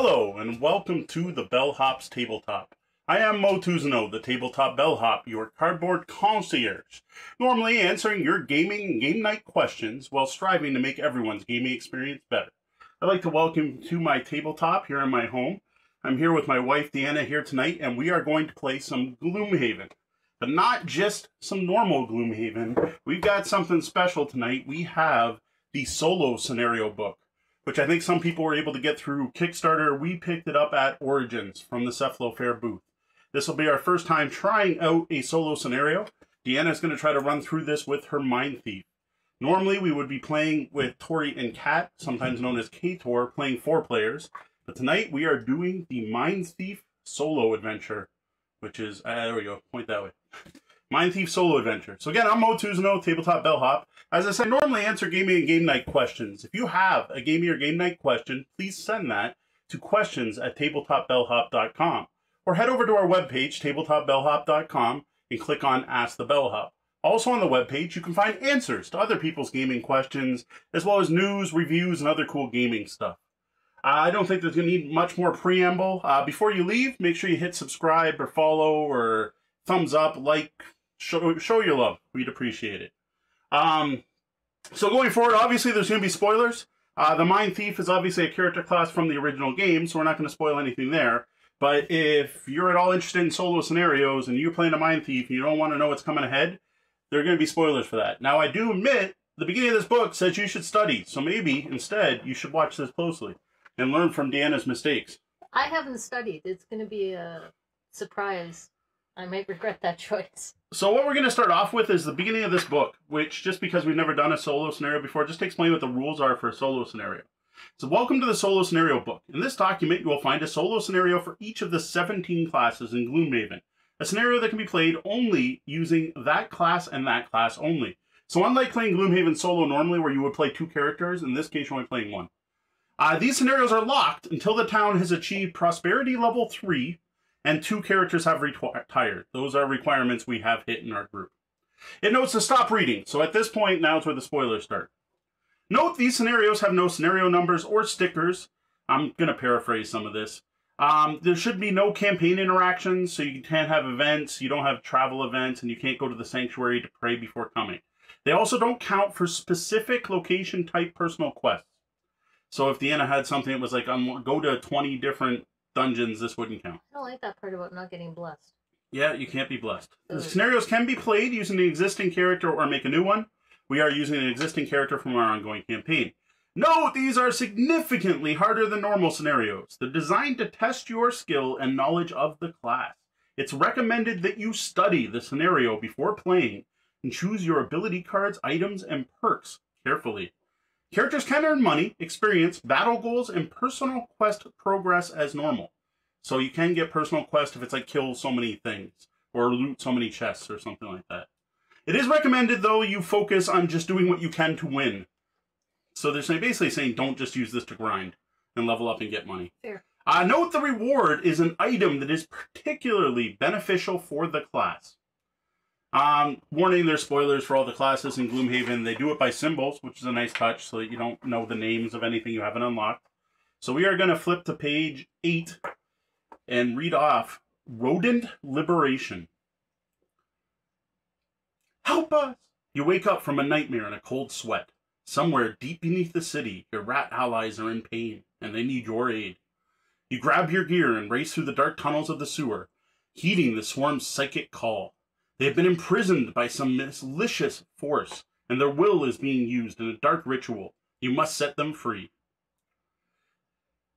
Hello, and welcome to the Bellhops Tabletop. I am Mo Tuzano, the Tabletop Bellhop, your cardboard concierge, normally answering your gaming and game night questions while striving to make everyone's gaming experience better. I'd like to welcome you to my tabletop here in my home. I'm here with my wife Deanna here tonight, and we are going to play some Gloomhaven. But not just some normal Gloomhaven. We've got something special tonight. We have the solo scenario book which I think some people were able to get through Kickstarter. We picked it up at Origins from the Cephalofair booth. This will be our first time trying out a solo scenario. Deanna is going to try to run through this with her Mindthief. Normally, we would be playing with Tori and Kat, sometimes known as K-Tor, playing four players. But tonight, we are doing the Mindthief solo adventure, which is, uh, there we go, point that way. Mindthief Solo Adventure. So again, I'm Mo Tuzano, Tabletop Bellhop. As I said, I normally answer gaming and game night questions. If you have a gaming or game night question, please send that to questions at tabletopbellhop.com or head over to our webpage, tabletopbellhop.com, and click on Ask the Bellhop. Also on the webpage, you can find answers to other people's gaming questions, as well as news, reviews, and other cool gaming stuff. I don't think there's going to need much more preamble. Uh, before you leave, make sure you hit subscribe or follow or thumbs up, like, show show your love. We'd appreciate it. Um, so going forward, obviously there's going to be spoilers. Uh, the Mindthief is obviously a character class from the original game, so we're not going to spoil anything there. But if you're at all interested in solo scenarios and you're playing a Mindthief and you don't want to know what's coming ahead, there are going to be spoilers for that. Now, I do admit the beginning of this book says you should study, so maybe instead you should watch this closely and learn from Deanna's mistakes. I haven't studied. It's going to be a surprise. I might regret that choice. So what we're going to start off with is the beginning of this book, which just because we've never done a solo scenario before, just to explain what the rules are for a solo scenario. So welcome to the solo scenario book. In this document, you will find a solo scenario for each of the 17 classes in Gloomhaven. A scenario that can be played only using that class and that class only. So unlike playing Gloomhaven solo normally where you would play two characters, in this case you're only playing one. Uh, these scenarios are locked until the town has achieved Prosperity Level 3 and two characters have retired. Those are requirements we have hit in our group. It notes to stop reading, so at this point, now is where the spoilers start. Note these scenarios have no scenario numbers or stickers. I'm going to paraphrase some of this. Um, there should be no campaign interactions, so you can't have events, you don't have travel events, and you can't go to the sanctuary to pray before coming. They also don't count for specific location type personal quests. So if Deanna had something that was like, um, go to 20 different dungeons, this wouldn't count. I don't like that part about not getting blessed. Yeah, you can't be blessed. The scenarios can be played using the existing character or make a new one. We are using an existing character from our ongoing campaign. Note these are significantly harder than normal scenarios. They're designed to test your skill and knowledge of the class. It's recommended that you study the scenario before playing and choose your ability cards, items, and perks carefully. Characters can earn money, experience, battle goals, and personal quest progress as normal. So you can get personal quest if it's like kill so many things or loot so many chests or something like that. It is recommended though you focus on just doing what you can to win. So they're saying, basically saying don't just use this to grind and level up and get money. Fair. Uh, note the reward is an item that is particularly beneficial for the class. Um, warning, there's spoilers for all the classes in Gloomhaven. They do it by symbols, which is a nice touch, so that you don't know the names of anything you haven't unlocked. So we are going to flip to page 8 and read off Rodent Liberation. Help us! You wake up from a nightmare in a cold sweat. Somewhere deep beneath the city, your rat allies are in pain, and they need your aid. You grab your gear and race through the dark tunnels of the sewer, heeding the swarm's psychic call. They have been imprisoned by some malicious force, and their will is being used in a dark ritual. You must set them free.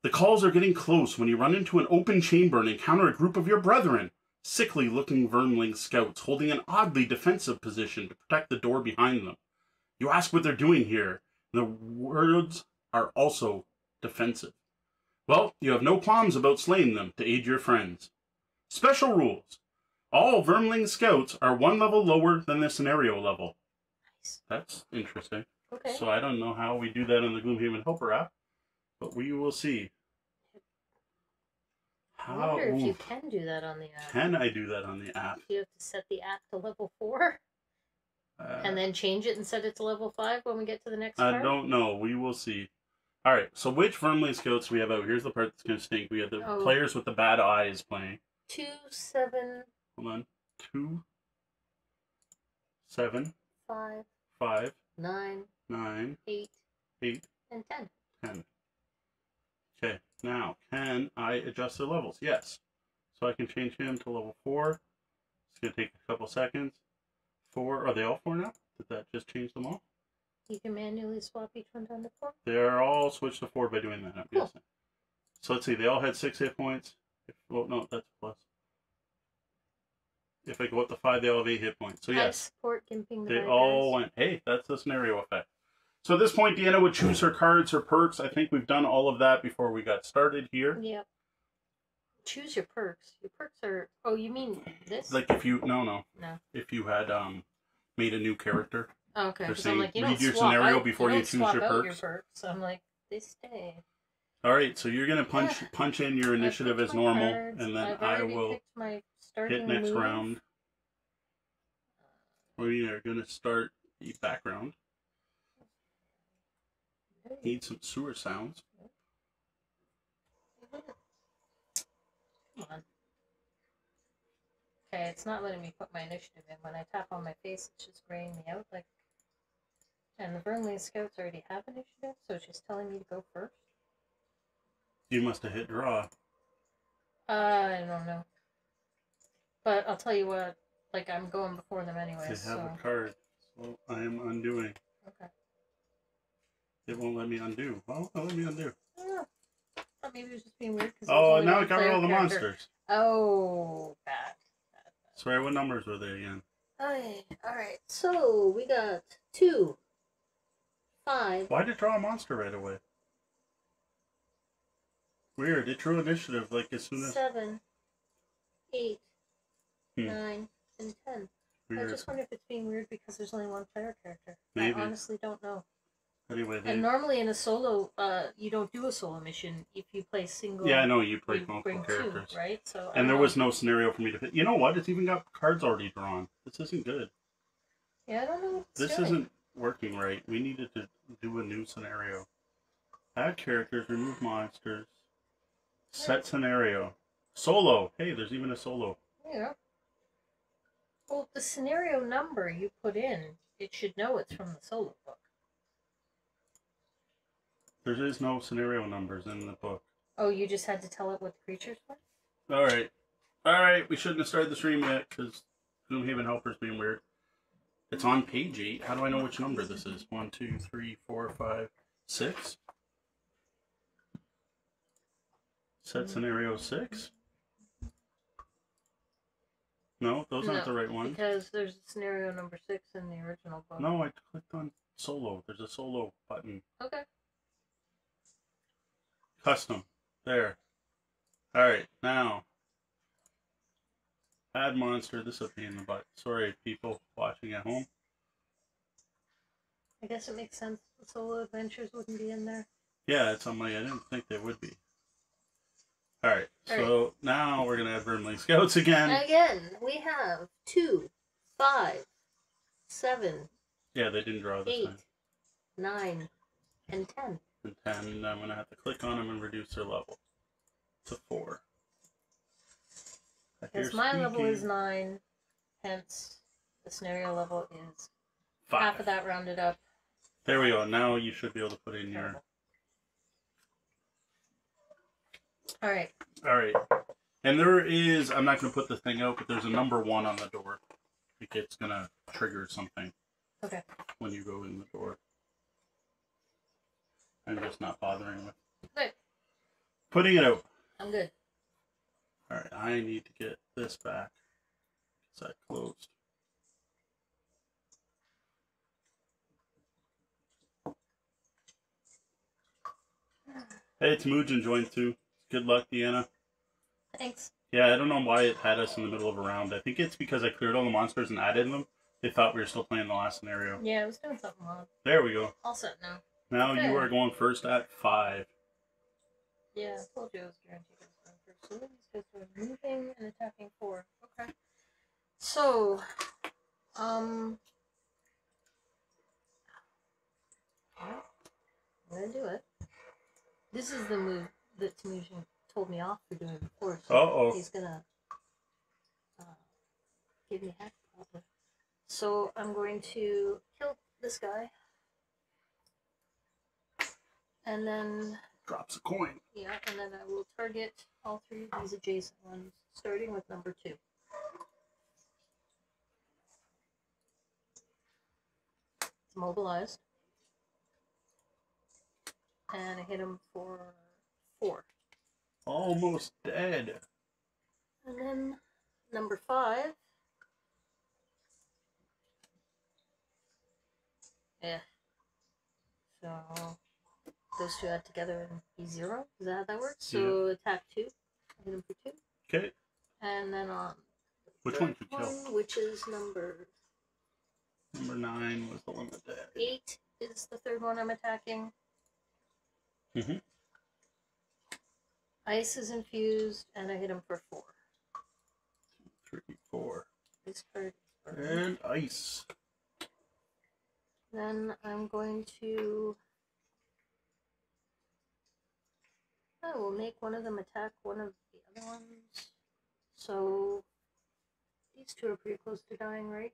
The calls are getting close when you run into an open chamber and encounter a group of your brethren, sickly looking vermling scouts holding an oddly defensive position to protect the door behind them. You ask what they're doing here, and the words are also defensive. Well, you have no qualms about slaying them to aid your friends. Special rules. All Vermling scouts are one level lower than the scenario level. Nice. That's interesting. Okay. So I don't know how we do that in the Gloomhaven Helper app, but we will see. I wonder if you can do that on the app. can I do that on the app? You have to set the app to level four Uh, and then change it and set it to level five when we get to the next I part. don't know. We will see. All right. So which Vermling scouts do we have out? Here's the part that's gonna stink. We have the Oh. players with the bad eyes playing. Two, seven, Hold on. Two, seven, five, five, nine, nine, eight, eight, and ten. ten. Okay. Now, can I adjust the levels? Yes. So I can change him to level four. It's gonna take a couple seconds. Four. Are they all four now? Did that just change them all? You can manually swap each one down to four. They're all switched to four by doing that. I'm Cool. guessing. So let's see. They all had six hit points. If, well, no, that's plus. If I go up to five, they all have eight hit points. So yes, the they all went. Hey, that's the scenario effect. So at this point, Deanna would choose her cards, her perks. I think we've done all of that before we got started here. Yep. Choose your perks. Your perks are. Oh, you mean this? Like if you no no No. if you had um made a new character. Oh, okay. they're saying I'm like, you read don't your swap scenario out, before you don't choose swap your out perks. Your perks. I'm like, they stay. All right, so you're gonna punch Yeah. punch in your initiative as normal, cards. and then I will my starting hit next move. round. We are gonna start the background. Need some sewer sounds. Come on. Okay, it's not letting me put my initiative in. When I tap on my face, it's just graying me out. Like, and the Vermling Scouts already have initiative, so she's telling me to go first. You must have hit draw. Uh, I don't know. But I'll tell you what. Like, I'm going before them anyway. They have So a card, so I am undoing. okay. It won't let me undo. Well, let me undo. Oh, maybe it was just being weird. Oh, now it got rid of all the character. monsters. Oh, bad. bad, Sorry, what numbers were they again? all right. So we got two, five, Why did it draw a monster right away? Weird. It drew initiative like as soon as. seven, eight, Hmm. nine, and ten. I just wonder if it's being weird because there's only one player character. Maybe. I honestly don't know. Anyway, they. And normally in a solo, uh, you don't do a solo mission if you play single. Yeah, I know you You multiple characters. two, right? So And there was no scenario for me to fit. You know what? It's even got cards already drawn. This isn't good. Yeah, I don't know. This doing. isn't working right. We needed to do a new scenario. Add characters, remove monsters. Set scenario. Solo. Hey, there's even a solo. Yeah. Well, the scenario number you put in, it should know it's from the solo book. There is no scenario numbers in the book. Oh, you just had to tell it what the creatures were? All right. All right. We shouldn't have started the stream yet because Gloomhaven Helper's being weird. It's on page eight. How do I know which number this is? One, two, three, four, five, six. Set scenario six. No, those aren't No, the right ones. Because there's scenario number six in the original book. No, I clicked on solo. There's a solo button. Okay. Custom. There. Alright, now. Add monster. This would be in the butt. Sorry, people watching at home. I guess it makes sense the solo adventures wouldn't be in there. Yeah, it's on my. I didn't think they would be. Alright, so now we're going to add Vermling Scouts again. Again, we have two, five, seven, Yeah, they didn't draw this eight, time. nine, and ten. And 10, and I'm going to have to click on them and reduce their level to 4. Because my level is nine, hence the scenario level is Five. half of that rounded up. There we go. Now you should be able to put in your. All right. All right. And there is, I'm not going to put the thing out, but there's a number one on the door. Like it's going to trigger something Okay. when you go in the door. I'm just not bothering with Good. putting it out. I'm good. All right. I need to get this back. Is that closed? Hey, it's Mujan joined too. Good luck, Deanna. Thanks. Yeah, I don't know why it had us in the middle of a round. I think it's because I cleared all the monsters and added them. They thought we were still playing the last scenario. Yeah, I was doing something wrong. There we go. All set now. Now you are going first at five. Yeah, I told you I was guaranteed was going first. So these guys are moving and attacking four. Okay. So, um. I'm gonna do it. This is the move that Temujin told me off for doing before. Uh oh. He's gonna uh, give me hack problem. So I'm going to kill this guy. And then, Drops a coin. yeah, and then I will target all three of these adjacent ones, starting with number two. It's mobilized. And I hit him for four. Almost dead. And then number five. Yeah. So those two add together and be zero. Is that how that works? So attack two. I hit him for two. Okay. And then on Which one you kill? which is number Number nine was the one with dead. eight, is the third one I'm attacking. Mhm. Ice is infused, and I hit him for four. Three, four. This card. And ice. Then I'm going to. I will make one of them attack one of the other ones. So these two are pretty close to dying, right?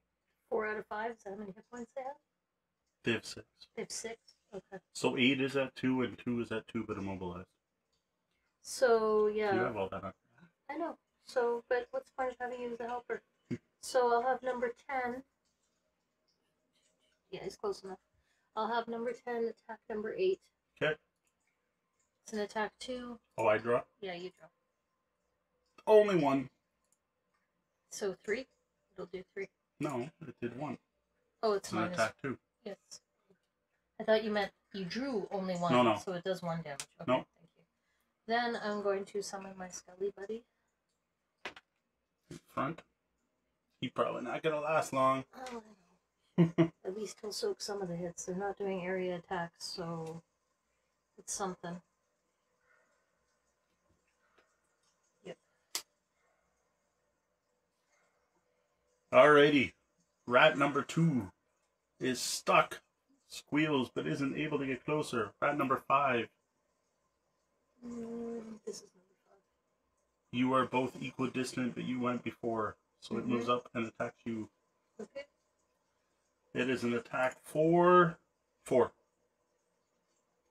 Four out of five. Is that how many hit points they have? They have six. They have six. Okay. So eight is at two and two is at two but immobilized. So You yeah, have all that. I know. So, but what's the point of having you as a helper? so I'll have number ten. Yeah, it's close enough. I'll have number ten attack number eight. Okay. It's an attack two. Oh, I draw? Yeah, you draw. Only one. So three? It'll do three. No, it did one. Oh, it's It's an attack two. Yes. I thought you meant you drew only one. No, no. So it does one damage. Okay, No. Then I'm going to summon my Scully buddy. In front. He probably not gonna last long. Oh, At least he'll soak some of the hits. They're not doing area attacks, so it's something. Yep. Alrighty. Rat number two is stuck. Squeals but isn't able to get closer. Rat number five. Mm, this is number five. You are both equidistant, but you went before. So it moves up and attacks you. Okay. It is an attack for four.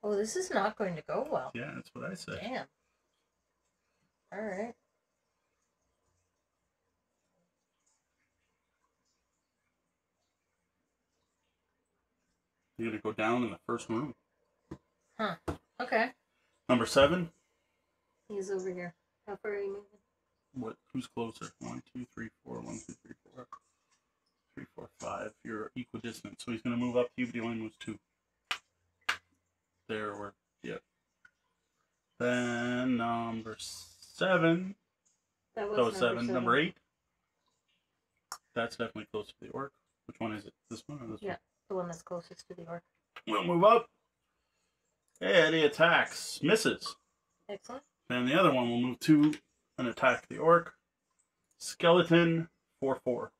Oh, this is not going to go well. Yeah, that's what I said. Damn. All right. You're gonna go down in the first room. Huh. Okay. Number seven. He's over here. How far are you moving? What? Who's closer? One, two, three, four. One, two, three, four. Three, four, five. You're equidistant, so he's gonna move up to you, but he only moves two. There, we're yep. Then number seven. That was, That was number seven. Number eight. That's definitely close to the orc. Which one is it? This one or this one? Yeah. The one that's closest to the orc. We'll move up. And he attacks, misses. Excellent. Then the other one will move to and attack the orc. Skeleton, 4 4.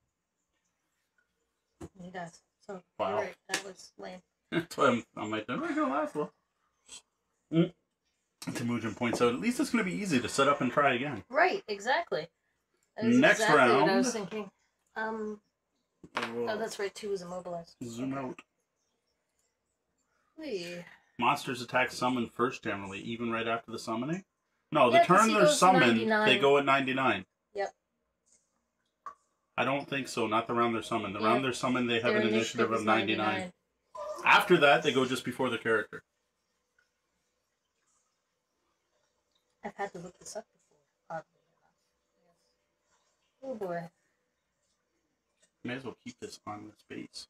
He does. So Wow. right. That was lame. That's why I'm, I'm like, they're not going to last long. Mm. Temujin points out, at least it's going to be easy to set up and try again. Right. Exactly. Next exactly What I round. was thinking. Um. Oh, that's right. Two is immobilized. zoom out. Whee. Monsters attack summon first generally, even right after the summoning. No, the Yeah, 'cause turn he they're goes summoned, 99. they go at 99. Yep. I don't think so, not the round they're summoned. The Yeah. round they're summoned, they have Their an initiative of is 99. After that, they go just before the character. I've had to look this up before, oddly enough. Oh boy. May as well keep this on the space.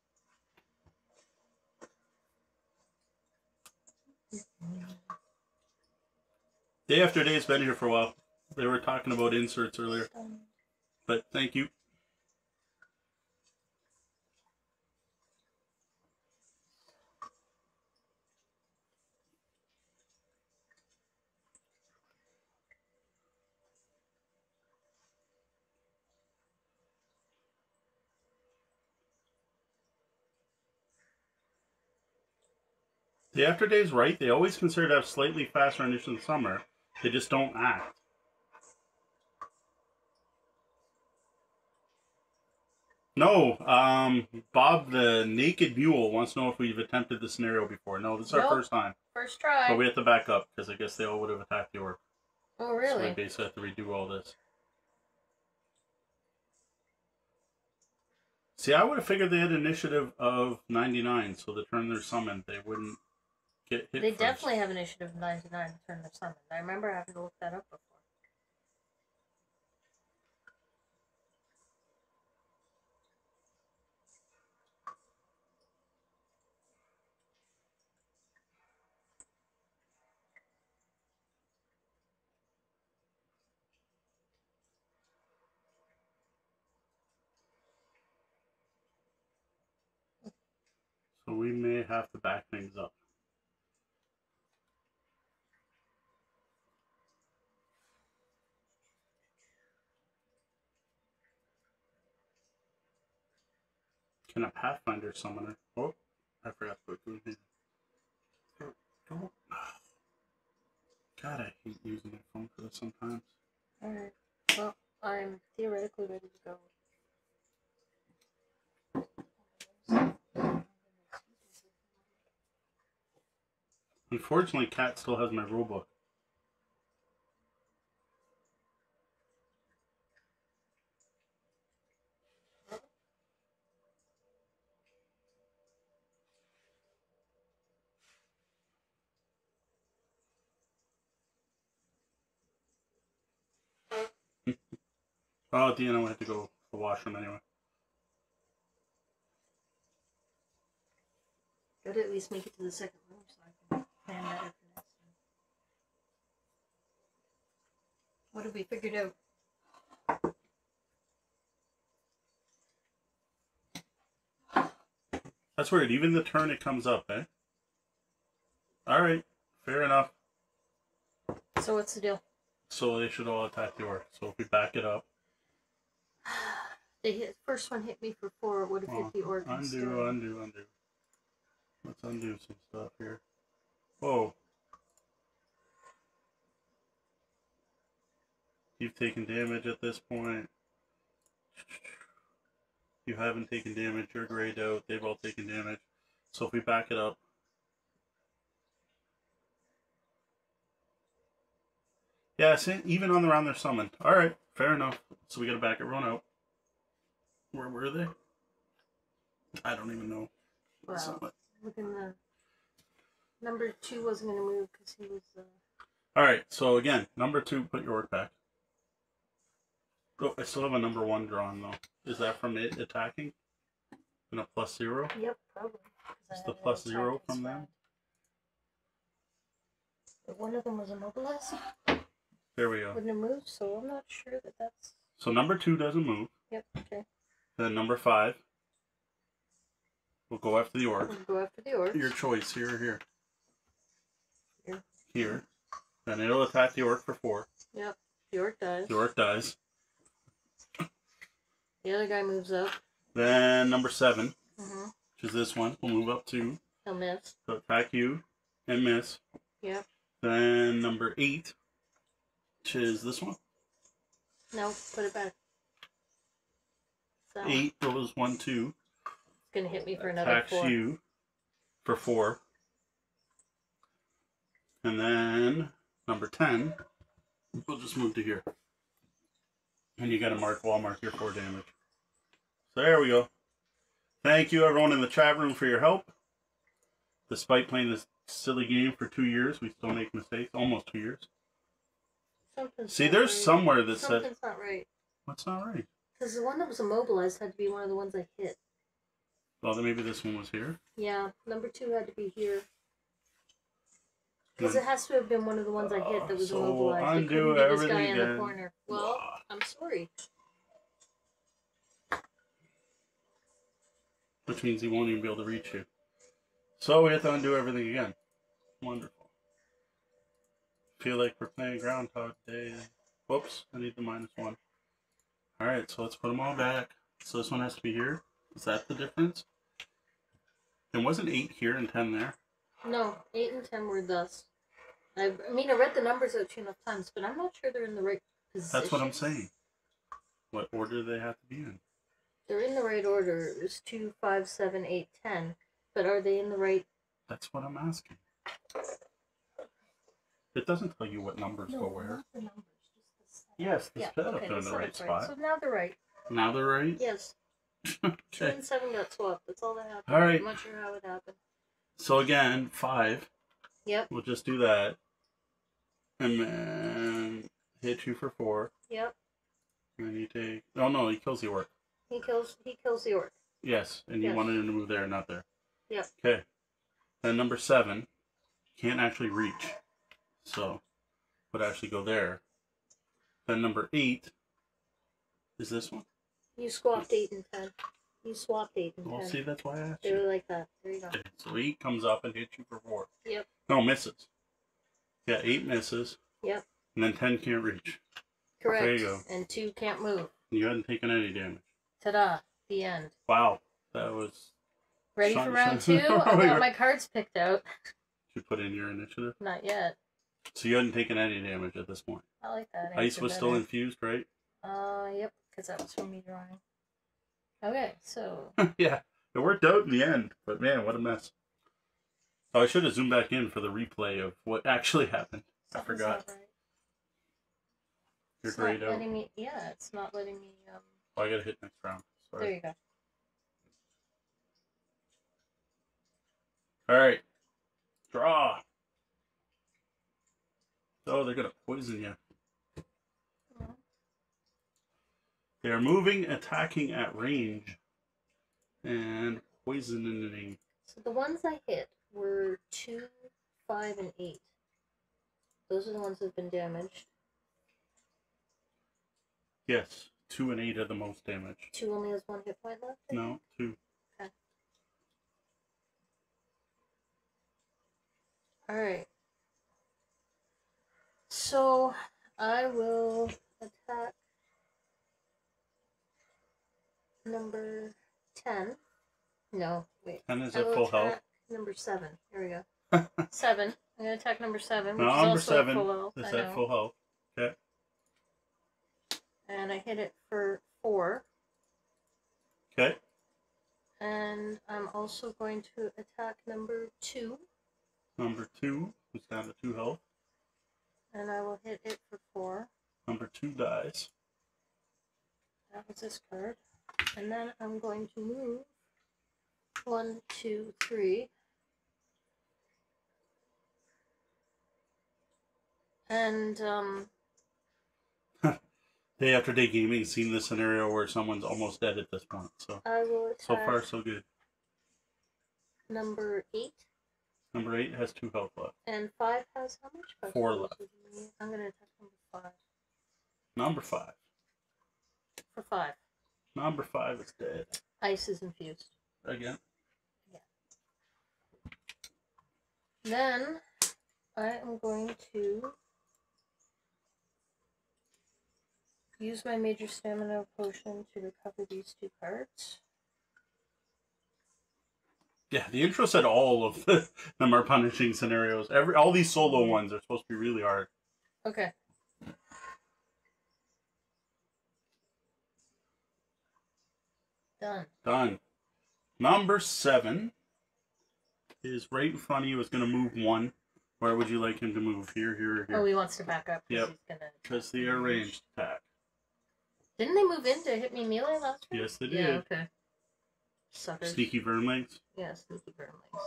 Day after day, it's been here for a while. They were talking about inserts earlier, but thank you. The after days right, they always consider to have slightly faster initial in the summer. They just don't act. No, um, Bob the Naked Mule wants to know if we've attempted the scenario before. No, this is our first time. First try. But we have to back up because I guess they all would have attacked the orc. oh, So we really? basically have to redo all this. See, I would have figured they had initiative of 99, so the turn they're summoned, they wouldn't get hit They first. definitely have initiative 99 to turn their summon. I remember having to look that up before. So we may have to back things up. Can a Pathfinder summoner? Oh, I forgot to put Goon in. Don't. God, I hate using my phone for this sometimes. Alright. Well, I'm theoretically ready to go. Unfortunately, Cat still has my rulebook. Oh, at the end, I had to go to the washroom anyway. Gotta at least make it to the second room so I can plan better for next time. What have we figured out? That's weird. Even the turn it comes up, eh? All right, fair enough. So what's the deal? So they should all attack the orc. So if we back it up, The hit, first one hit me for four. It would have hit the orc. undo, instead. undo, undo. Let's undo some stuff here. Whoa. You've taken damage at this point. You haven't taken damage. You're grayed out. They've all taken damage. So if we back it up. Yeah, see, even on the round they're summoned. Alright, fair enough. So we gotta back everyone out. Where were they? I don't even know. Well, Somewhat. Look in the number two wasn't gonna move because he was. Uh, Alright, so again, number two, put your work back. Oh, I still have a number one drawn though. Is that from it attacking? And a plus zero? yep, probably. 'cause I Is the an plus attack zero from them? But one of them was immobilized. There we go. Wouldn't have moved, so I'm not sure that that's. So number two doesn't move. Yep. Okay. Then number five We'll go after the orc. We'll go after the orc. Your choice, here or here. Here. Here. Then it'll attack the orc for four. Yep. The orc dies. The orc dies. The other guy moves up. Then number seven, Mm-hmm. which is this one, will move up two. He'll miss. So attack you and miss. Yep. Then number eight, which is this one. No, put it back. So Eight goes one, two. it's gonna hit me for another attacks four. you for four. And then number 10, we'll just move to here. And you got to mark wall mark here for damage. So there we go. Thank you, everyone in the chat room, for your help. Despite playing this silly game for two years, we still make mistakes. Almost two years. Something's See, there's right. somewhere that said, Something's not right. What's not right? Because the one that was immobilized had to be one of the ones I hit. Well, then maybe this one was here. Yeah, number two had to be here. Because it has to have been one of the ones I hit that was So immobilized. It undo couldn't be this everything guy in the corner. Well, ah. I'm sorry. which means he won't even be able to reach you. So we have to undo everything again. Wonderful. Feel like we're playing Groundhog Day. Whoops, I need the minus one. Alright, so let's put them all back. So this one has to be here. Is that the difference? And wasn't 8 here and 10 there? No, eight and ten were thus. I, I mean, I read the numbers out you enough times, but I'm not sure they're in the right position. That's what I'm saying. What order do they have to be in? They're in the right order. It was two, five, seven, eight, ten. But are they in the right? That's what I'm asking. It doesn't tell you what numbers go where. not the numbers. Just the Yes, the yeah, setup okay, they're in the the right setup's right. spot. So now they're right. Now they're right. Yes, two okay. and seven got swapped. That's all that happened. All right. I'm not sure how it happened. So again, five. Yep, We'll just do that, and then hit two for four. yep. And then you take. Oh no, he kills the orc. He kills. He kills the orc. Yes, and you Yes. wanted him to move there, not there. Yep. Okay. Then number seven can't actually reach, so would actually go there. Then number eight is this one. You swapped eight and ten. You swapped eight and Well, ten. see, that's why I asked They you. were like that. There you go. Okay, so eight comes up and hits you for four. Yep. No, misses. Yeah, eight misses. Yep. And then ten can't reach. Correct. There you go. And two can't move. You hadn't taken any damage. Ta-da! The end. Wow, that was. Ready for round two? I got my cards picked out. You put in your initiative, Not yet. So you hadn't taken any damage at this point. I like that. Ice was still infused, right? Uh, yep, because that was from me drawing. Okay, so yeah, it worked out in the end, but man, what a mess. Oh, I should have zoomed back in for the replay of what actually happened. I something's forgot. not right. You're It's grayed not out. letting me. Yeah, it's not letting me. Um, Oh, I gotta hit next round. there Sorry. you go. All right, draw. Oh, they're gonna poison you. They are moving, attacking at range, and poisoning. So the ones I hit were two, five, and eight. Those are the ones that have been damaged. Yes, two and eight are the most damage. Two only has one hit point left. No, two. Okay. All right. So I will attack number ten. No, wait. Ten is I at will full attack health. Number seven. Here we go. seven. I'm gonna attack number seven, which No, is number also at full health. Is at full health? Okay. And I hit it for four. Okay. And I'm also going to attack number two, Number two is down to two health. And I will hit it for four. Number two dies. That was this card. And then I'm going to move one, two, three. And um Day after day gaming, seen the scenario where someone's almost dead at this point. So I will attack so far so good. number eight. Number eight has two health left. And five has how much? Four left. I'm gonna attack number five. Number five. For five. Number five is dead. Ice is infused. Again. Yeah. Then I am going to use my major stamina potion to recover these two cards. Yeah, the intro said all of them are punishing scenarios. Every all these solo mm-hmm. ones are supposed to be really hard. Okay. Done. Done. Number seven is right in front of you. Is going to move one. Where would you like him to move? Here, here, or Oh, he wants to back up. Yep. He's gonna. Because the air ranged attack. Didn't they move in to hit me melee last week? Yes, they Yeah. did. Okay. Suckers. Sneaky vermlings. Yeah, sneaky vermlings.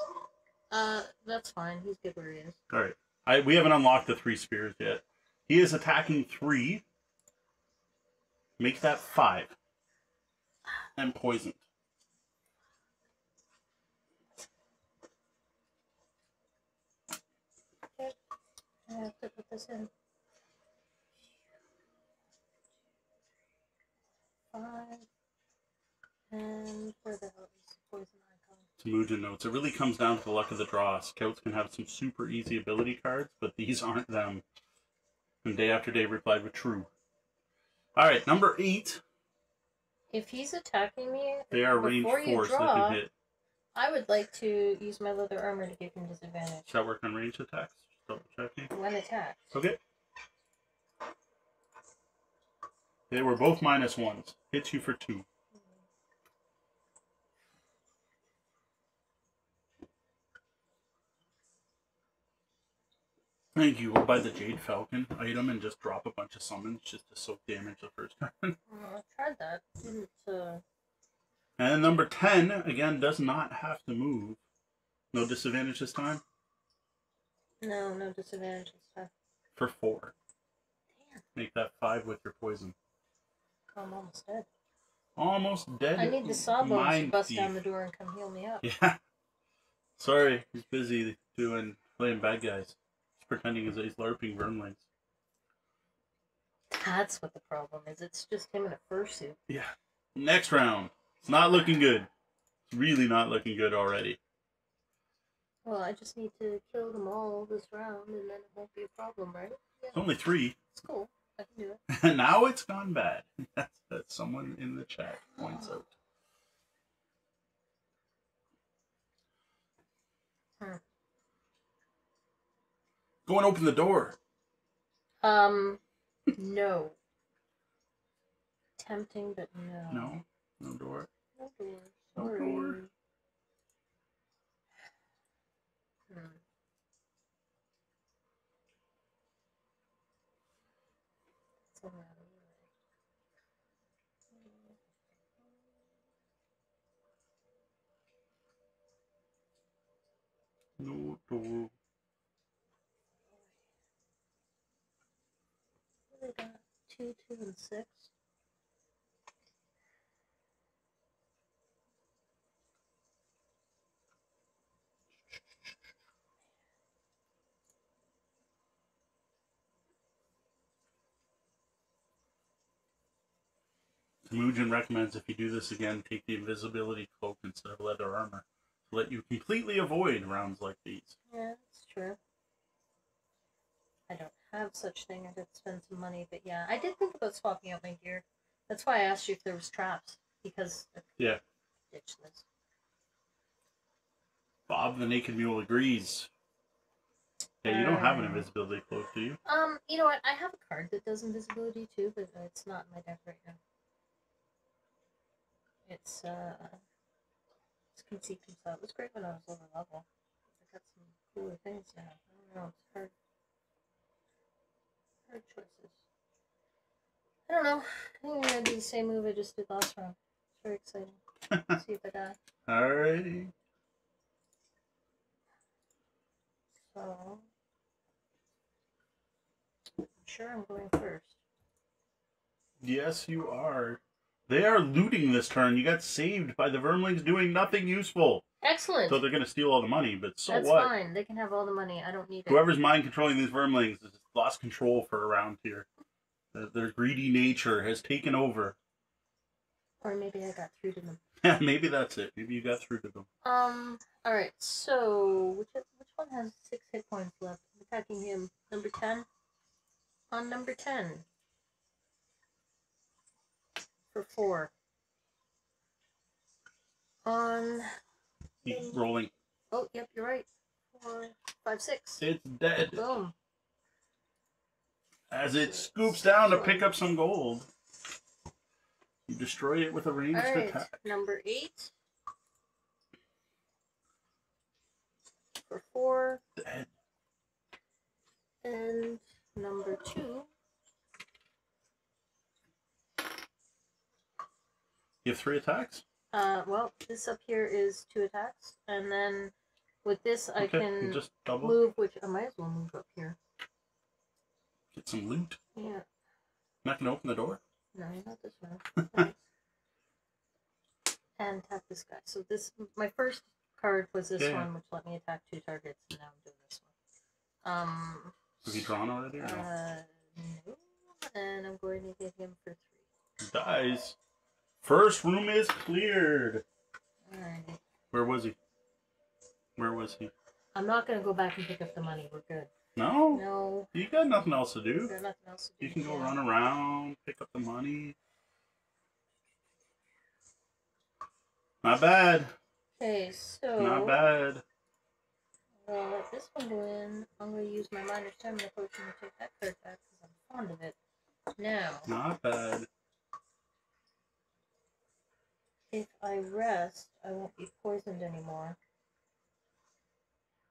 Uh, that's fine. He's good where he is. All right. I we haven't unlocked the three spears yet. He is attacking three. Make that five. And poisoned. I have to put this in. Five. And where the hell is the poison icon? Temujin notes. It really comes down to the luck of the draw. Scouts can have some super easy ability cards, but these aren't them. And day after day replied with true. Alright, number eight. If he's attacking me, They are range you four, so they draw, can hit. I would like to use my leather armor to give him disadvantage Does that work on range attacks? Double checking. when attacked. Okay. They were both minus ones. Hits you for two. I think you will buy the Jade Falcon item and just drop a bunch of summons just to soak damage the first turn. Mm, I tried that. Didn't. Uh, And number 10, again, does not have to move. No disadvantage this time no, no disadvantage this time. for four. Damn, Make that five with your poison. I'm almost dead. Almost dead. I need the sawbones to bust down the door and come heal me up. Yeah. Sorry, he's busy doing playing bad guys. Pretending as he's LARPing Vermlings. That's what the problem is. It's just him in a fursuit. Yeah. Next round. It's not looking good. It's really not looking good already. Well, I just need to kill them all this round, and then it won't be a problem, right? Yeah, It's only three. it's cool. I can do it. Now it's gone bad. That's, that's someone in the chat points out. Go and open the door. Um, no. Tempting, but no. No, no door. No door. No door. Hmm. All right. No door. What do we got? Two, two, and six. Temujin recommends if you do this again, take the invisibility cloak instead of leather armor to let you completely avoid rounds like these. Yeah, that's true. I don't have such thing. I did spend some money, but yeah, I did think about swapping out my gear. That's why I asked you if there was traps because Yeah. ditch this. Bob the Naked Mule agrees. Yeah, you don't have an Um, invisibility cloak, do you? Um, you know what? I have a card that does invisibility too, but it's not in my deck right now. It's uh, it's conceit himself. It was great when I was lower level. I got some cooler things now. I don't know. It's hard. Hard choices. I don't know. I think I'm gonna do the same move I just did last round. It's very exciting. See if I die. Alrighty. So, I'm sure I'm going first. Yes, you are. They are looting this turn. You got saved by the Vermlings doing nothing useful. Excellent. So they're going to steal all the money, but so That's what? fine. They can have all the money. I don't need it. Whoever's mind controlling these Vermlings has lost control for around here. Their, their greedy nature has taken over. Or maybe I got through to them. Yeah, maybe that's it. Maybe you got through to them. Um. All right. So which which one has six hit points left? I'm attacking him. Number ten. On number ten. For four. On. Keep rolling. Oh, yep. You're right. Four, five, six. It's dead. Boom. As it scoops down to pick up some gold, you destroy it with a ranged All right. attack. Number eight. For four. Dead. And number two. You have three attacks? Uh, well, this up here is two attacks, and then with this I okay, can just double. move, which I might as well move up here. Get some loot. Yeah, Not gonna open the door. no, not this one. And tap this guy. So this, my first card was this Yeah. one, which let me attack two targets, and now I'm doing this one. Um, Have you drawn already or no? uh, no, and I'm going to hit him for three. Dies. First room is cleared. Alrighty. Where was he? Where was he? I'm not gonna go back and pick up the money. We're good. No, No, you got nothing else to do. nothing else to do. You can go Yeah. run around, pick up the money. Not bad. Okay, so Not bad. I'll let this one go in. I'm going to use my minor stamina potion to take that card back because I'm fond of it. Now, Not bad. if I rest, I won't be poisoned anymore.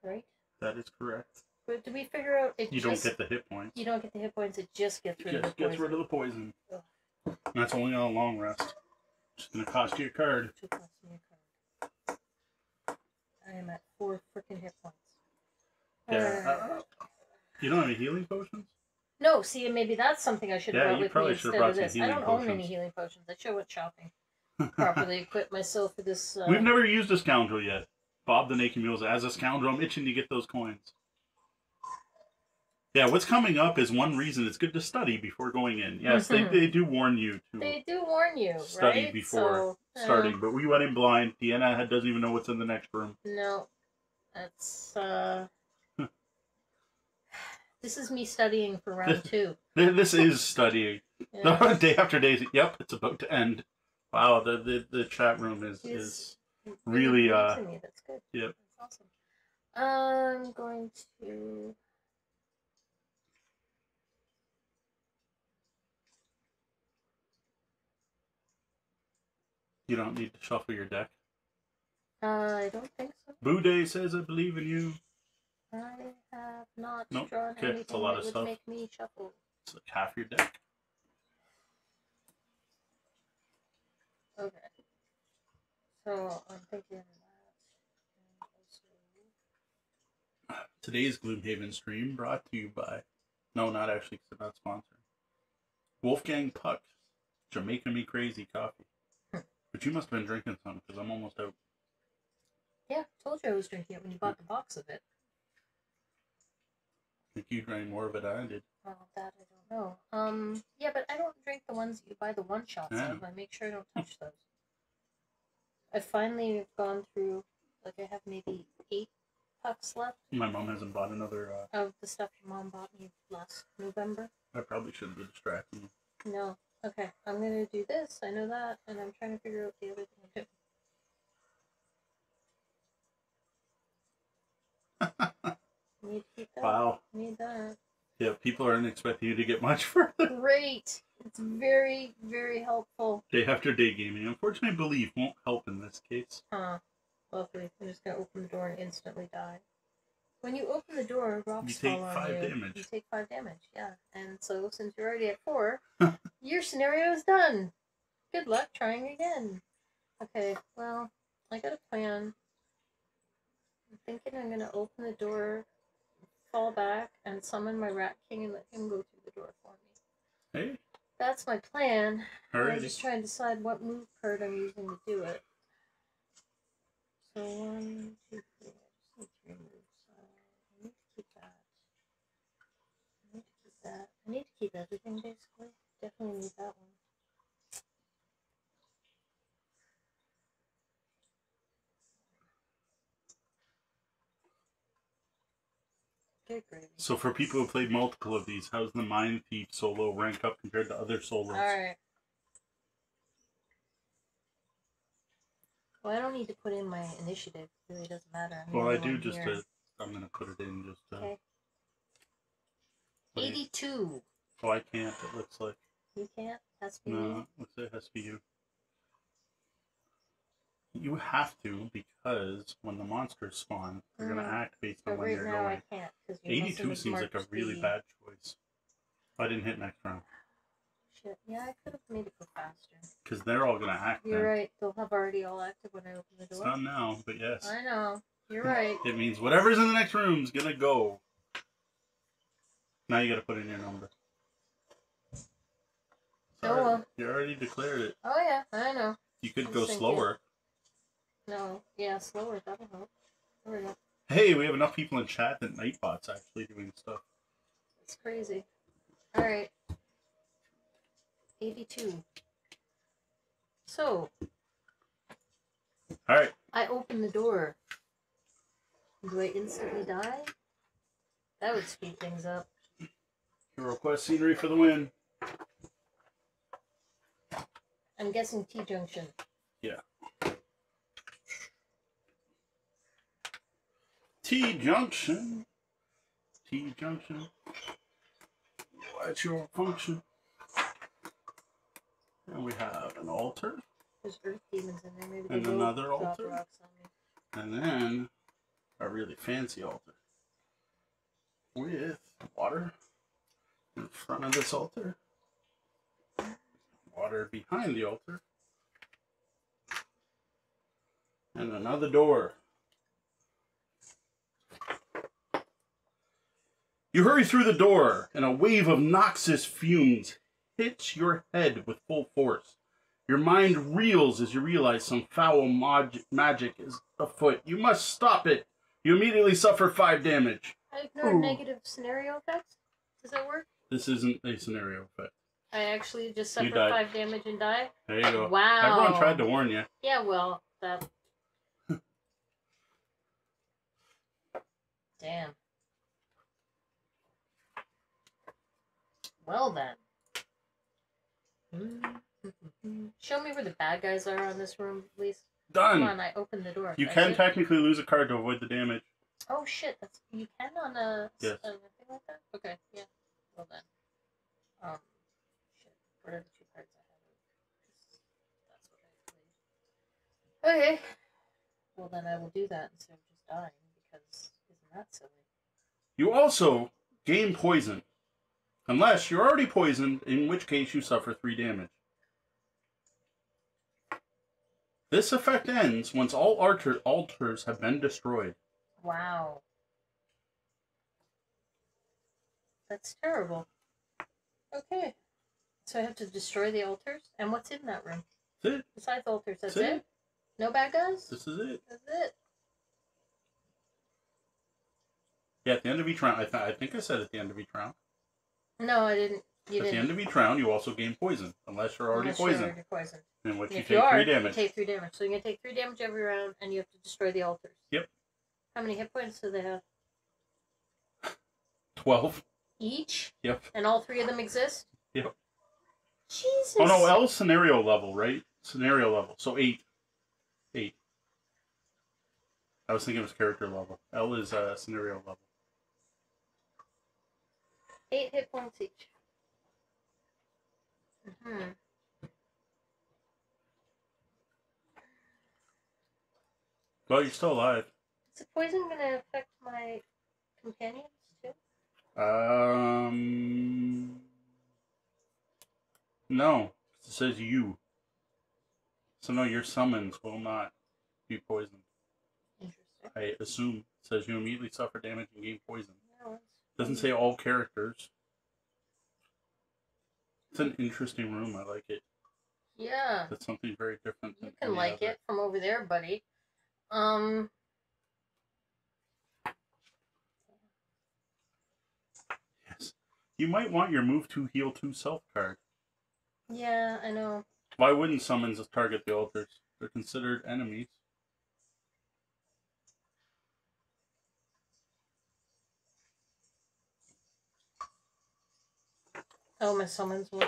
Right? That is correct. But did we figure out it You just don't get the hit points. you don't get the hit points, it just gets rid of Just the gets poison. rid of the poison. Ugh. And that's only on a long rest. It's gonna cost you a card. Two costs me a card. I am at four freaking hit points. Yeah. Uh, uh, you don't have any healing potions? no, see, maybe that's something I should have Yeah, brought you with me probably should have instead of brought some this. I healing don't own any potions. healing potions. I should have went shopping. Properly equip myself for this. Uh, We've never used a scoundrel yet. Bob the Naked Mules as a scoundrel. I'm itching to get those coins. Yeah, what's coming up is one reason it's good to study before going in. Yes, they, Mhm. they do warn you to They do warn you, Study right? before So, uh, starting, but we went in blind. Deanna doesn't even know what's in the next room. No, that's uh. this is me studying for round two. This is studying. Yeah. day after day. Yep, it's about to end. Wow, the the, the chat room is, She's is really, uh. That's good. yep. That's awesome. I'm going to. You don't need to shuffle your deck. Uh, I don't think so. Boo Day says I believe in you. I have not Nope. drawn Okay, anything it's a lot that of would stuff. make me shuffle. It's like half your deck. Okay. So I'm thinking that. Also, Today's Gloomhaven stream brought to you by, no, not actually, 'cause they're not sponsored. Wolfgang Puck, Jamaica Me Crazy Coffee. But you must have been drinking some because I'm almost out. yeah, told you I was drinking it when you bought the box of it. I think you drank more of it than I did. Oh, that I don't know. Um, yeah, but I don't drink the ones that you buy the one shots Yeah. of. I make sure I don't touch those. I finally have gone through, like, I have maybe eight pucks left My mom hasn't bought another. Uh, of the stuff your mom bought me last November. I probably shouldn't be distracting you. No. Okay, I'm gonna do this. I know that, and I'm trying to figure out the other thing I'm. Need to keep that. Wow. Need that. Yeah, people aren't expecting you to get much further. Great. It's very, very helpful. Day after day gaming. Unfortunately, belief won't help in this case. Huh. Lovely. I'm just gonna open the door and instantly die. When you open the door, rocks You take fall on five you. damage. You take five damage, yeah. And so since you're already at four, your scenario is done. Good luck trying again. Okay, well, I got a plan. I'm thinking I'm gonna open the door, fall back, and summon my Rat King and let him go through the door for me. Hey, That's my plan. I'm just trying to decide what move card I'm using to do it. So one, two, three. I just need three moves. Uh, I need to keep that. I need to keep that. I need to keep everything basically. Definitely need that one. Good gravy. So for people who played multiple of these, how's the Mind Thief solo rank up compared to other solos? Alright. Well, I don't need to put in my initiative. It really doesn't matter. I'm Well, I do just to. I'm gonna put it in just to. Okay. What 82. Oh, I can't. It looks like You can't? That's me. no. it Looks like it has to be you. You have to because when the monsters spawn, they're gonna Mm. act based But on when right you're now going. I can't. Cause you 82 seems like a really bad choice. I didn't hit next round Shit. Yeah, I could have made it go faster. because they're all gonna act. You're then. right. They'll have already all acted when I open the door. It's not now, but yes. I know. You're right. It means whatever's in the next room's gonna go. Now you gotta put in your number. Oh, Sorry, well. You already declared it. Oh, yeah. I know. You could I'm go thinking. slower. No. Yeah, slower. That'll help. There we go. Hey, we have enough people in chat that Nightbot's actually doing stuff. It's crazy. Alright. 82. So, Alright, I open the door. Do I instantly die? That would speed things up. Hero quest scenery for the win. I'm guessing T junction. Yeah. T junction. T junction. What's your function? And we have an altar, There's earth demons in there. Maybe And another altar? rocks on me. and then a really fancy altar with water in front of this altar, water behind the altar, and another door. You hurry through the door, and a wave of noxious fumes hits your head with full force. Your mind reels as you realize some foul mag- magic is afoot. You must stop it. You immediately suffer five damage. I ignored Ooh. negative scenario effects. Does that work? This isn't a scenario effect. I actually just suffered died. five damage and die. There you go. Wow. Everyone tried to warn you. Yeah, well, that. Damn. Well then. Show me where the bad guys are on this room, please. Done. Come on, I opened the door. You That's can technically lose a card to avoid the damage. Oh shit! That's you can on a Yes. Uh, a thing like that. Okay, yeah. Well then, um, shit. What are the two cards I have? That's what I played. Okay. Well then, I will do that instead of just dying because isn't that silly? You also gain poison. Unless you're already poisoned, in which case you suffer three damage. This effect ends once all altar- altars have been destroyed. Wow. That's terrible. Okay. So I have to destroy the altars, and what's in that room That's it. besides altars? That's That's it. it. No bad guys. This is it. That's it. Yeah, at the end of each round, I, th- I think I said at the end of each round. No, I didn't. You at didn't. the end of each round, you also gain poison, unless you're already Unless you're poisoned, already poisoned. And you if take you are, three you take three damage. So you're gonna take three damage every round, and you have to destroy the altars. Yep. How many hit points do they have? Twelve. Each, Yep. and all three of them exist. Yep. Jesus. Oh no, L scenario level, right? Scenario level. So eight. Eight. I was thinking it was character level. L is uh, scenario level. Eight hit points each. Hmm. Well, you're still alive. Is the poison gonna affect my companions too? Um. No, it says you. So no, your summons will not be poisoned. Interesting. I assume it says you immediately suffer damage and gain poison. No, Doesn't say all characters. It's an interesting room. I like it. Yeah. It's something very different. You can like other. it from over there, buddy. Um. You might want your move to heal two self card. Yeah, I know. Why wouldn't summons target the altars? They're considered enemies. Oh, my summons will.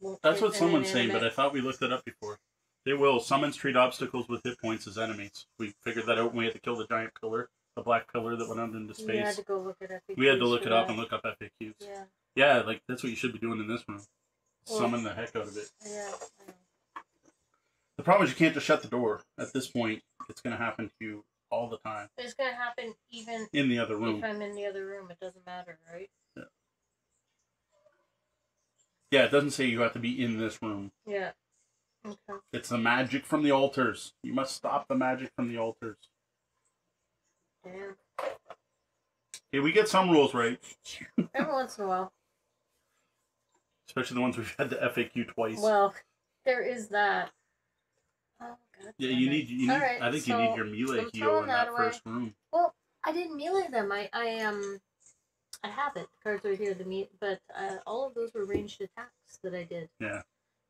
will That's what someone's saying, but I thought we looked it up before. They will. Summons treat obstacles with hit points as enemies. We figured that out when we had to kill the giant pillar, the black pillar that went out into You had space. to go look at FAQs We had to look it up and look up FAQs. Yeah, Yeah, like that's what you should be doing in this room. Summon the heck out of it. yeah. The problem is you can't just shut the door. At this point, it's going to happen to you all the time it's gonna happen even in the other room. if I'm in the other room. It doesn't matter, right? Yeah, Yeah, it doesn't say you have to be in this room. Yeah. Okay. It's the magic from the altars. You must stop the magic from the altars. Damn. Okay, we get some rules right, Every once in a while. Especially the ones we've had the FAQ twice. Well, there is that. Oh, God yeah, you need. You need. Alright, I think so you need your melee I'm heal in that, that first room. Well, I didn't melee them. I, I um, I have it. Cards right here. The meat, but uh, all of those were ranged attacks that I did. Yeah.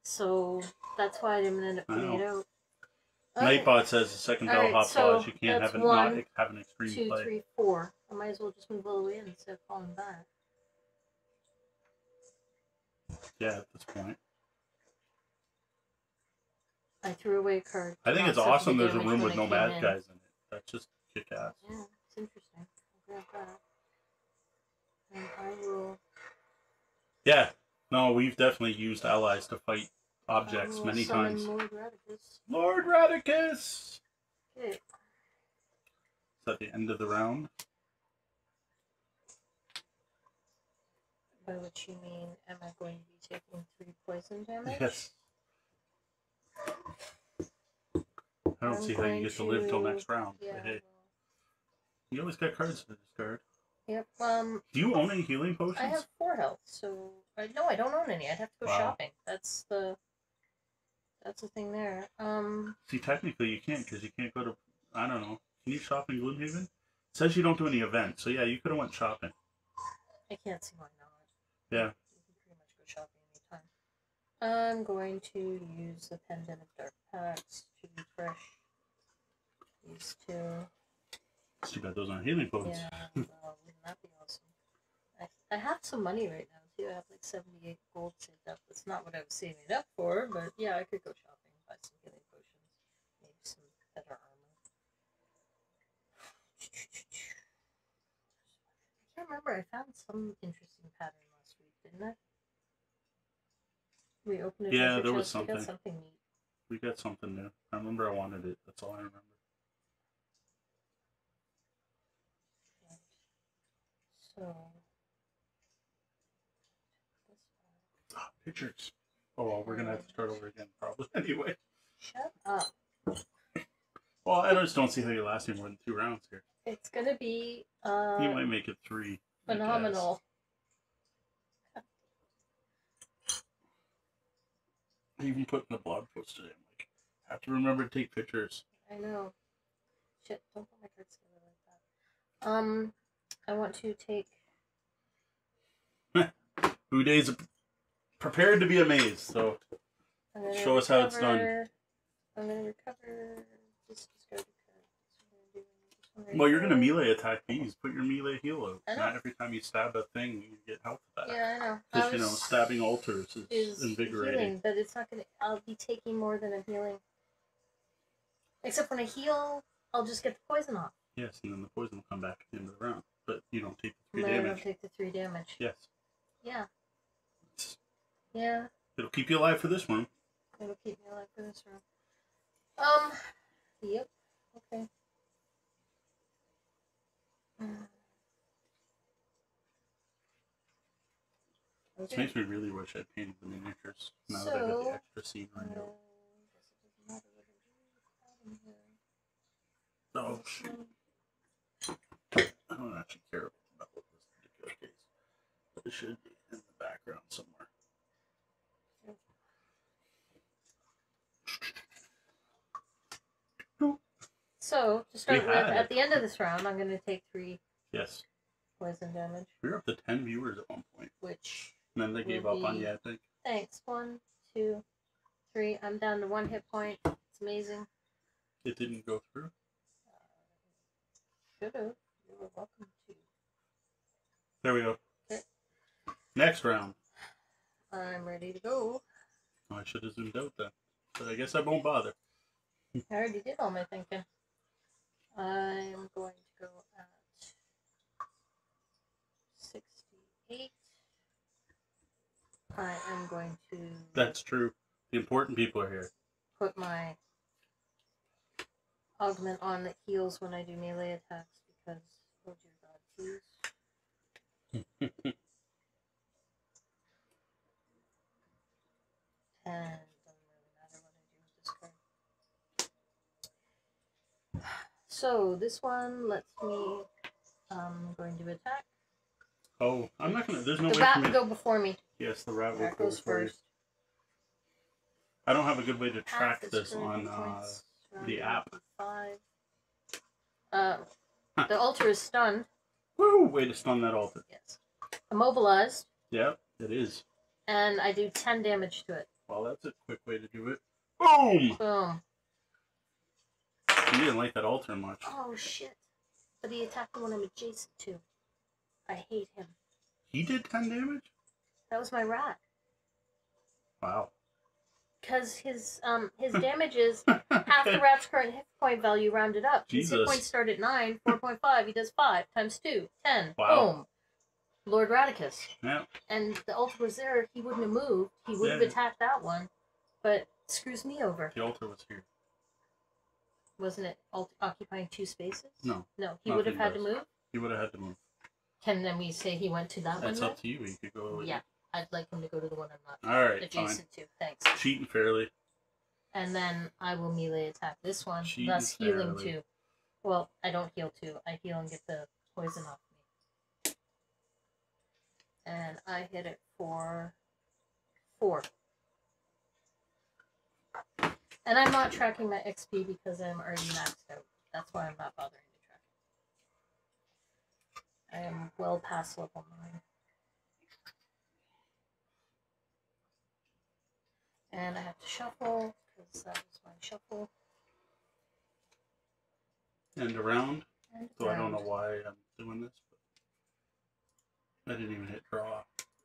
So that's why I didn't end up putting it out. Okay. Nightbot says the second Alright, bellhop so clause you can't have it not have an extreme Two, play. three, four. I might as well just move all the way in instead of falling back. Yeah, at this point. I threw away a card. I think it's awesome. There's a damage room when with I no came bad in. guys in it. That's just kick ass. Yeah, it's interesting. grab that. And I will. Yeah. No, we've definitely used allies to fight I objects will many summon times. Lord Radicus. Lord Radicus! Okay. Is that the end of the round? By which you mean, am I going to be taking three poison damage? Yes. I don't I'm see how you get to live till next round. Yeah. hey, you always got cards to discard. Yep. Um, Do you own any healing potions? I have four health, so I no, I don't own any. I'd have to go Wow. shopping. That's the. That's the thing there. Um, See, technically you can't because you can't go to. I don't know. Can you shop in Gloomhaven? It says you don't do any events, so yeah, you could have went shopping. I can't see why not. Yeah. You can pretty much go shopping anytime. I'm going to use the Pandemic Dark Packs to refresh these two. It's too bad those aren't healing potions. Yeah, well, wouldn't that be awesome? I, I have some money right now too. I have like 78 gold saved up. That's not what I was saving it up for, but yeah, I could go shopping, buy some healing potions, maybe some better armor. I can't remember. I found some interesting pattern didn't? We opened it. Yeah, there was We got something. something neat. We got something new. I remember I wanted it. That's all I remember. So. Ah, pictures. Oh well, we're gonna have to start over again probably anyway. Shut up. Well, I just don't see how you're lasting more than two rounds here. It's gonna be uh, you might make it three. Phenomenal. I even put in a blog post today. I'm like, have to remember to take pictures. I know. Shit, don't put my cards together like that. Um, I want to take. Who days prepared to be amazed. So Show us how it's done. I'm gonna recover this discarded card. That's what I'm gonna do. This one right well, you're gonna melee attack these. Put your melee heal out. Not every time you stab a thing, you get health back. Yeah, I know. Because you know, stabbing altars is, is invigorating. healing, but it's not gonna. I'll be taking more than I'm healing. Except when I heal, I'll just get the poison off. Yes, and then the poison will come back at the end of the round. But you don't take the three then I don't take the three damage. Yes. Yeah, It's- yeah. It'll keep you alive for this one. It'll keep me alive for this round. Um, yep. Okay. This makes me really wish I'd painted the miniatures. Now that I got So, the extra scene Uh, right now. it doesn't matter what I oh, shoot. I don't actually care about this particular case. But it should be in the background somewhere. So to start with, at the end of this round, I'm going to take three Yes. poison damage, We were up to 10 viewers at one point. which And then they gave up on you, I think. thanks. One, two, three. I'm down to one hit point. It's amazing. It didn't go through. Should have. You were welcome to. There we go. Okay. Next round. I'm ready to go. Oh, I should have zoomed out then. But I guess I won't bother. I already did all my thinking. I'm going to go at 68. I am going to That's true. The important people are here. put my augment on that heals when I do melee attacks because, oh dear god, please. And doesn't really matter what I do with this card. So this one lets me um going to attack. Oh, I'm not gonna. There's no the way rat for me. will go before me. yes, the rat will Rat go goes for you. first. I don't have a good way to track is this on uh, the app. Five. Uh, Huh. the altar is stunned. Woo! Way to stun that altar. Yes. Immobilized, Yep, it is. and I do ten damage to it. Well, that's a quick way to do it. Boom! Boom. You didn't like that altar much. Oh shit! But he attacked the one I'm adjacent to. I hate him. He did 10 damage? That was my rat. Wow. because his um his damage is half the rat's current hit point value rounded up. His hit Jesus. points start at nine, four point five. He does five times two, ten. Wow. Boom. Lord Radicus. Yeah. And the altar was there. He wouldn't have moved. He would have attacked that one, but screws me over. The altar was here. Wasn't it occupying two spaces? No. No, he would have had to move. He would have had to move. Can then we say he went to that one. That's one? up to you. You could go. Yeah, I'd like him to go to the one I'm not All right. Fine. adjacent to. Thanks. Cheating fairly. And then I will melee attack this one, Cheating thus healing fairly. two. Well, I don't heal two. I heal and get the poison off me. And I hit it for four. And I'm not tracking my XP because I'm already maxed out. That's why I'm not bothering to track it. I am well past level 9. And I have to shuffle because that was my shuffle. And around. And So I don't know why I'm doing this. But I didn't even hit draw.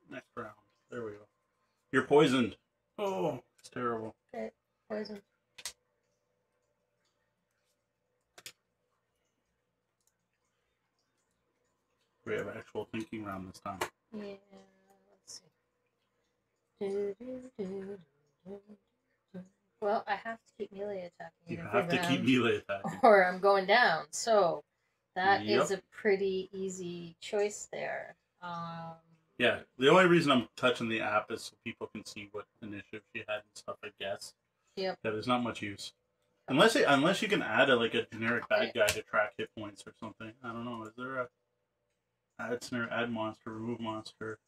Next round. There we go. You're poisoned. Oh, it's terrible. Poison. We have actual thinking round this time. Yeah, let's see. Do, do, do. Well, I have to keep melee attacking. You have to keep round, melee attacking. Or I'm going down. So that is Yep. a pretty easy choice there. Um, Yeah, the only reason I'm touching the app is so people can see what initiative she had and stuff. I guess. Yep. Yeah, there's not much use. Unless it, unless you can add a like a generic bad guy to track hit points or something. I don't know. Is there a add snare, add monster, remove monster,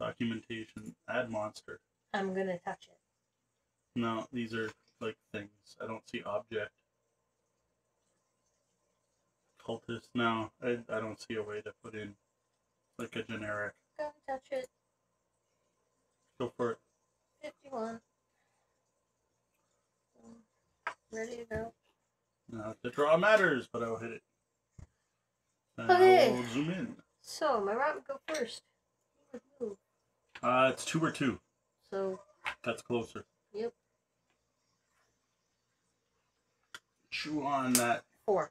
documentation, add monster? I'm gonna touch it. No, these are like things. I don't see object. Cultist. No, I, I don't see a way to put in like a generic. Gonna touch it. Go for it. Fifty-one. Um, Ready to go. No, the draw matters, but I'll hit it. And Okay. I'll zoom in. So my rat would go first. He would move. Uh, it's two or two. So That's closer. Yep. Chew on that. four.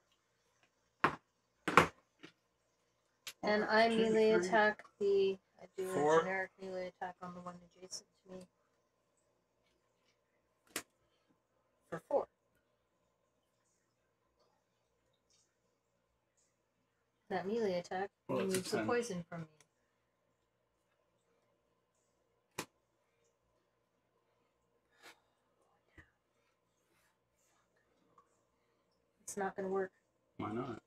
And I Two, melee three. attack the. I do Four. a generic melee attack on the one adjacent to me. For four. That melee attack Well, removes the poison from me. It's not gonna work. Why not?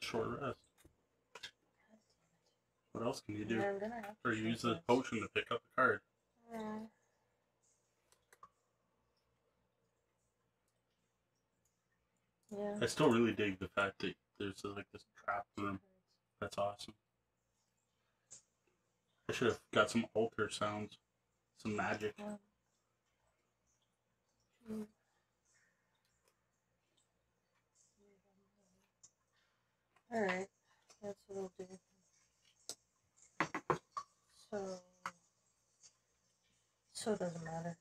Short rest. What else can you do? I'm gonna have Or use the rest. potion to pick up a card. Uh, Yeah. I still really dig the fact that there's like this trap room. That's awesome. I should have got some altar sounds, some magic. One, All right, that's what I'll do. So, so it doesn't matter.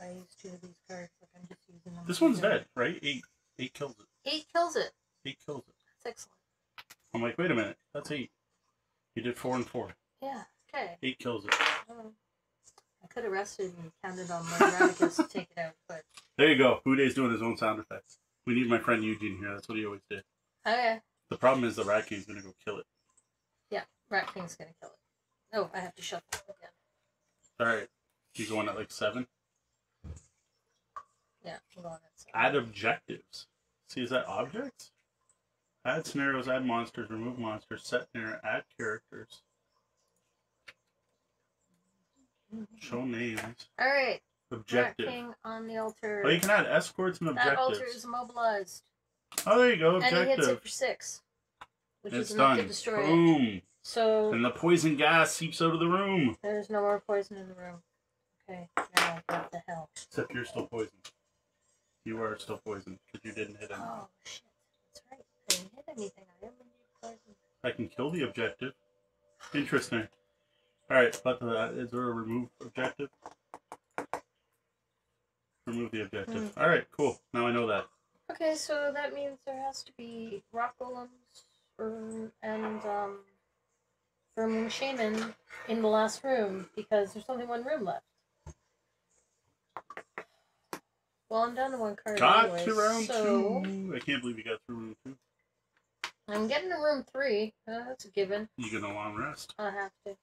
I use two of these cards, like I'm just using them. This one's dead, right? Eight, eight kills it. Eight kills it. Eight kills it. That's excellent. I'm like, wait a minute, that's eight. You did four and four. Yeah. Okay. Eight kills it. Um, I could have rested and counted on my Radicus to take it out, but There you go. Uday's doing his own sound effects. We need my friend Eugene here. That's what he always did. okay. The problem is the rat king's gonna go kill it. Yeah, Rat King's gonna kill it. Oh, I have to shuffle again. All right. You going at like seven? Yeah, hold on. It's, Add objectives. See, is that objects? Add scenarios, add monsters, remove monsters, set narrative, add characters, show names, All right, objective. King on the altar. Oh, you can add escorts and objectives. that altar is immobilized, Oh, there you go, Objective. and it hits it for six, which It's is enough done. to destroy it. Boom. So And the poison gas seeps out of the room. there's no more poison in the room. Okay, now what the hell? Except you're still poisoned. You are still poisoned because you didn't hit him. Oh shit, that's right. Hit anything. I am indeed poisoned. I can kill the objective. Interesting. Alright, but uh, is there a remove objective? Remove the objective. Hmm. All right, cool. Now I know that. Okay, so that means there has to be rock golems and um, Vermling Shaman in the last room because there's only one room left. Well, I'm down to one card Got anyway, to round so two. I can't believe you got through round two. I'm getting to room three. Uh, that's a given. You get a long rest. I have to.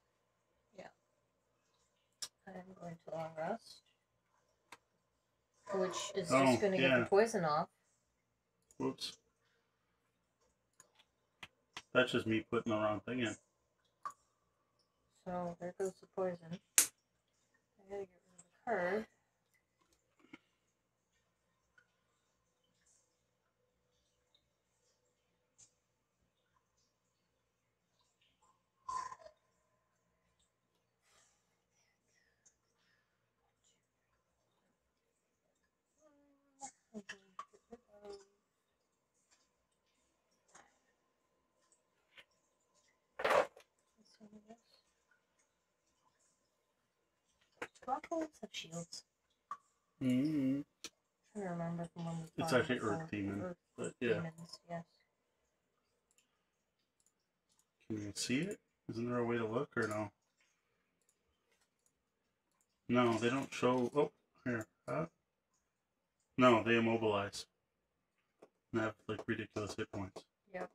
Yeah. I'm going to long rest. Which is Oh, just going to get the poison off. Whoops. That's just me putting the wrong thing in. So there goes the poison. I gotta get rid of the card. I'm going to get rid of- some of this. Sparkles have shields. Mm-hmm. trying to remember from when we It's actually. Earth Demon, Earth But yeah, demons, yes. can you see it? Isn't there a way to look or no? No, they don't show. Oh, here. Uh, no, they immobilize. And have like ridiculous hit points. Yep.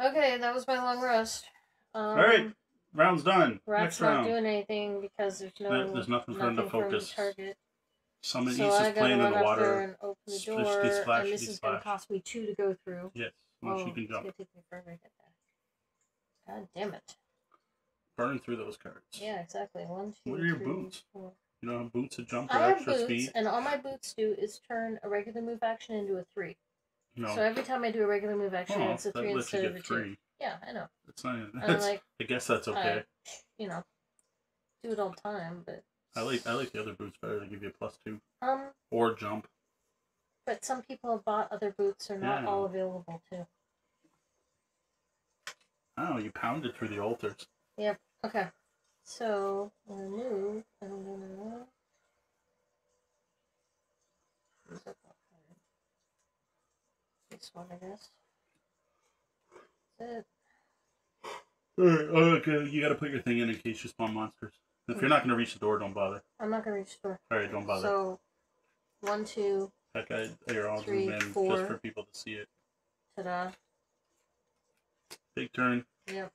Okay, that was my long rest. Um, All right, round's done. Rat's Next not round. doing anything because there's no There- there's nothing for him to him focus. target. Summon so East I is gotta playing in run the up water. and open the door, splashty and this is gonna splash. cost me two to go through. Yes, once oh, you can it's jump. gonna take me forever to get there. God damn it! Burn through those cards. Yeah, exactly. One, two, What are your three, boots? four. You don't have boots that jump or I have extra boots, speed? and all my boots do is turn a regular move action into a three. No. So every time I do a regular move action, oh, it's a that three lets you instead of a get two. three. Yeah, I know. It's not even, And I'm that's, like, I guess that's okay. I, you know, do it all the time, but I like I like the other boots better. They give you a plus two um, or jump. but some people have bought other boots. They're not Yeah. all available too. Oh, you pounded through the altars. Yep. Okay, so I'm move, I'm gonna use up that card. This one, I guess. Alright, oh, okay, you got to put your thing in in case you spawn monsters. If you're not going to reach the door, don't bother. I'm not gonna reach the door. Alright, don't bother. So, one, two, I, here, I'll three, in four. just for people to see it. ta-da. Big turn. Yep.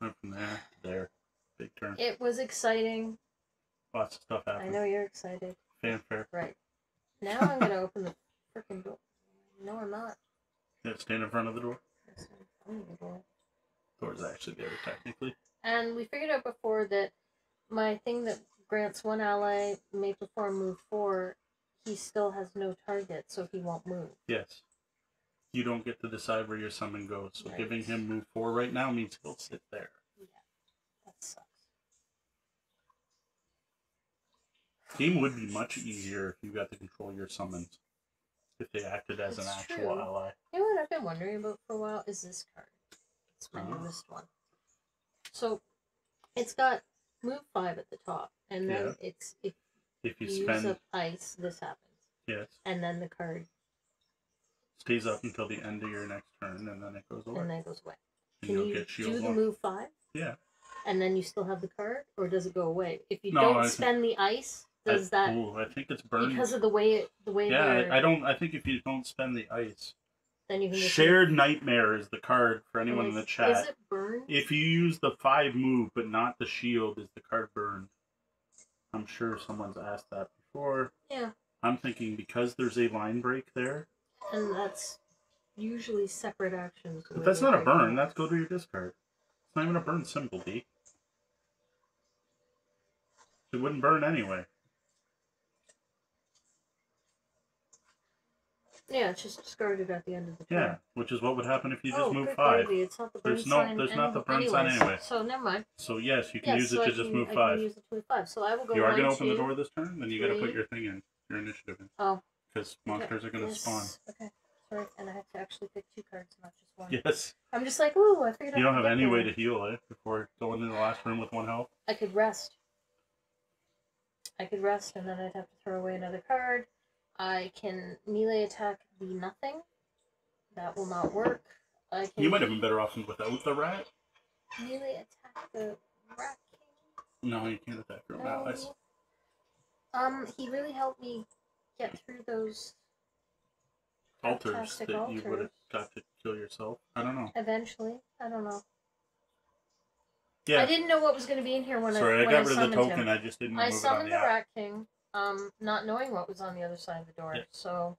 Went from there to there. Big turn. It was exciting. Lots of stuff happened. I know you're excited. Fanfare. Right. Now I'm gonna open the freaking door. No, I'm not. Yeah, stand in front of the door. Yes, I'm opening the door. Door's actually there, technically. And we figured out before that my thing that grants one ally may perform move four, he still has no target, so he won't move. Yes. You don't get to decide where your summon goes, so Right. giving him move four right now means he'll sit there. Yeah, that sucks. Game would be much easier if you got to control your summons. If they acted as an It's actual true. ally. You know what I've been wondering about for a while is this card. It's my Uh-huh. newest one. So it's got move five at the top, and then Yeah. it's if If you you use up ice, this happens, yes. and then the card, Stays up until the end of your next turn and then it goes away. and then it goes away. And Can you'll you get do the one. move five? Yeah. and then you still have the card, or does it go away? If you No, don't I think- spend the ice, does I, that ooh, I think it's burned. because of the way it, the way yeah, I, I don't I think if you don't spend the ice. then you can just Shared Nightmare is the card for anyone in the chat. Is it burned? If you use the five move but not the shield, is the card burned? I'm sure someone's asked that before. yeah, I'm thinking because there's a line break there. and that's usually separate actions. But that's not a burn. That's go to your discard. It's not even a burn symbol, D. It wouldn't burn anyway. Yeah, it's just discarded at the end of the turn. Yeah, which is what would happen if you just oh, move good five. gravy. It's not the burn There's no- there's not the burn sign anyway. So never mind. So yes, you can Yes, use it to I just can, move I five. Can use it to move five. So I will go. You are going to open the door this turn, then you got to put your thing in, your initiative in, Oh, because monsters are going to yes, spawn. Okay, sorry, and I have to actually pick two cards, not just one. Yes. I'm just like, ooh, I figured. You don't have any way to heal it before going into the last room with one health. I could rest. I could rest and then I'd have to throw away another card. I can melee attack the nothing. That will not work. I can You might have been better off without the rat. melee attack the rat king. No, you can't attack your own allies. No. Um, he really helped me get through those Altars fantastic that you would have altars. got to kill yourself. I don't know. eventually. I don't know. Yeah. I didn't know what was going to be in here when Sorry, I I when got I rid of the summoned token. him. I just didn't I move it on summoned the the app. Rat King, um, not knowing what was on the other side of the door. Yeah. So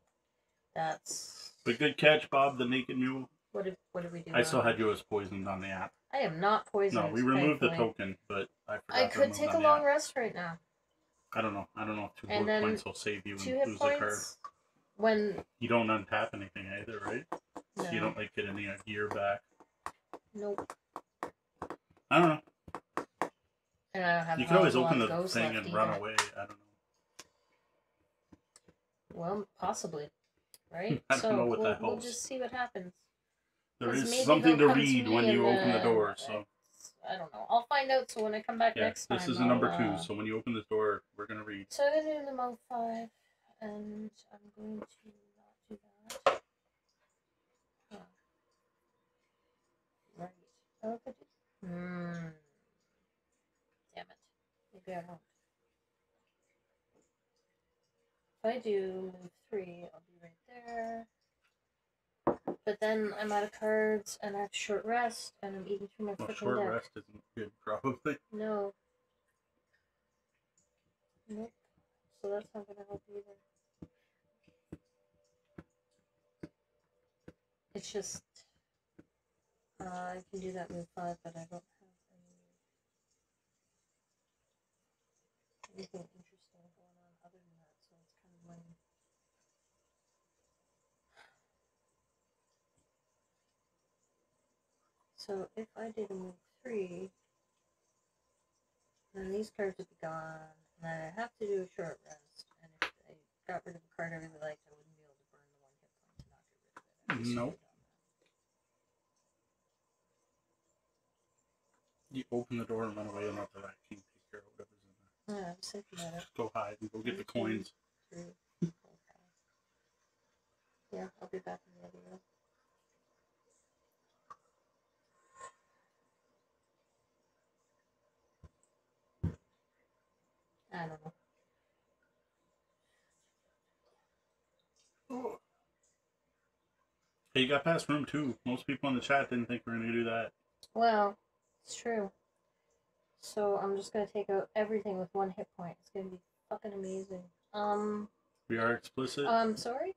that's But good catch, Bob, the naked mule. what did what did we do? I still had you as poisoned on the app. I am not poisoned. No, we removed the thankfully. token, but I forgot I to could remove it take a on the long app. rest right now. I don't know. I don't know if two And then points will save you Two and hit lose a card. points. When You don't untap anything either, right? no, So you don't like get any uh, gear back. nope. I don't know. And I don't have. You a can always hell of open the ghosts thing left and run either. away. I don't know. Well, possibly, right? I don't so know what we'll, that we'll just see what happens. There is something to read when you open the door. So I don't know. I'll find out. So when I come back yeah, next time, this is a number two. uh, So when you open the door, we're gonna read. So I'm gonna do the mode five, and I'm going to not do that. Huh. Right. Oh, you? Hmm. Damn it. Maybe I won't. If I do move three, I'll be right there. But then I'm out of cards, and I have short rest, and I'm eating through my Well, freaking short deck. rest isn't good, probably. No. Nope. So that's not gonna help either. It's just uh, I can do that move five, but I don't have any anything interesting going on other than that, so it's kind of lame. So if I did a move three, then these cards would be gone, and then I have to do a short rest. And if I got rid of a card I really liked, I wouldn't be able to burn the one hit point to not get rid of it. Nope. You open the door and run away and let the rat king take care of whatever's in there. Yeah, I'm sick about it. Go hide and go get the coins. Three, four. Yeah, I'll be back in the other I don't know. Hey, you got past room two. Most people in the chat didn't think we were gonna do that. Well, it's true. So I'm just gonna take out everything with one hit point. It's gonna be fucking amazing. Um, We are explicit. um, sorry.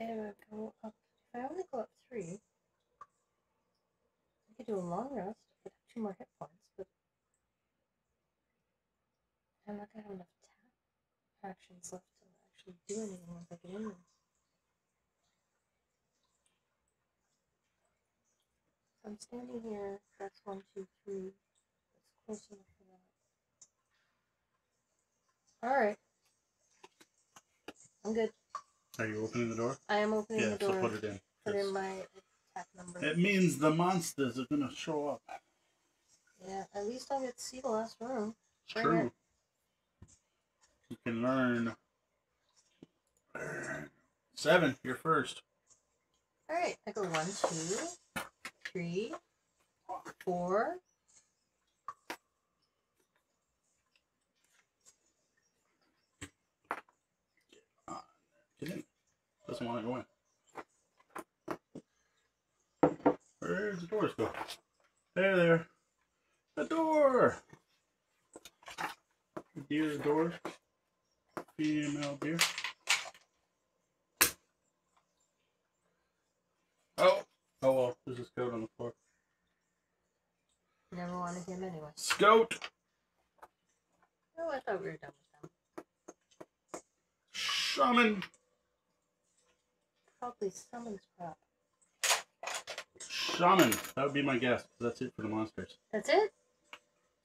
If I go up, if I only go up three, do a long rest. I have two more hit points, but I'm not gonna have enough tap actions left to actually do anything once I get in there. So I'm standing here. That's one, two, three. That's close enough for that. All right. I'm good. Are you opening the door? I am opening Yeah, the so door. put it in. Put Yes. in my attack number. It means the monsters are gonna show up. Yeah, at least I'll get to see the last room. True. You can learn. Seven, you're first. All right, I go one, two, three, four. Get in. Doesn't want to go in. Where's the doors go? There, there. The door. Deer door. Female deer. Oh. Oh well, there's a scout on the floor. Never wanted him anyway. Scout! Oh, I thought we were done with them. Shaman! Probably summons crap. Shaman! That would be my guess. That's it for the monsters. That's it.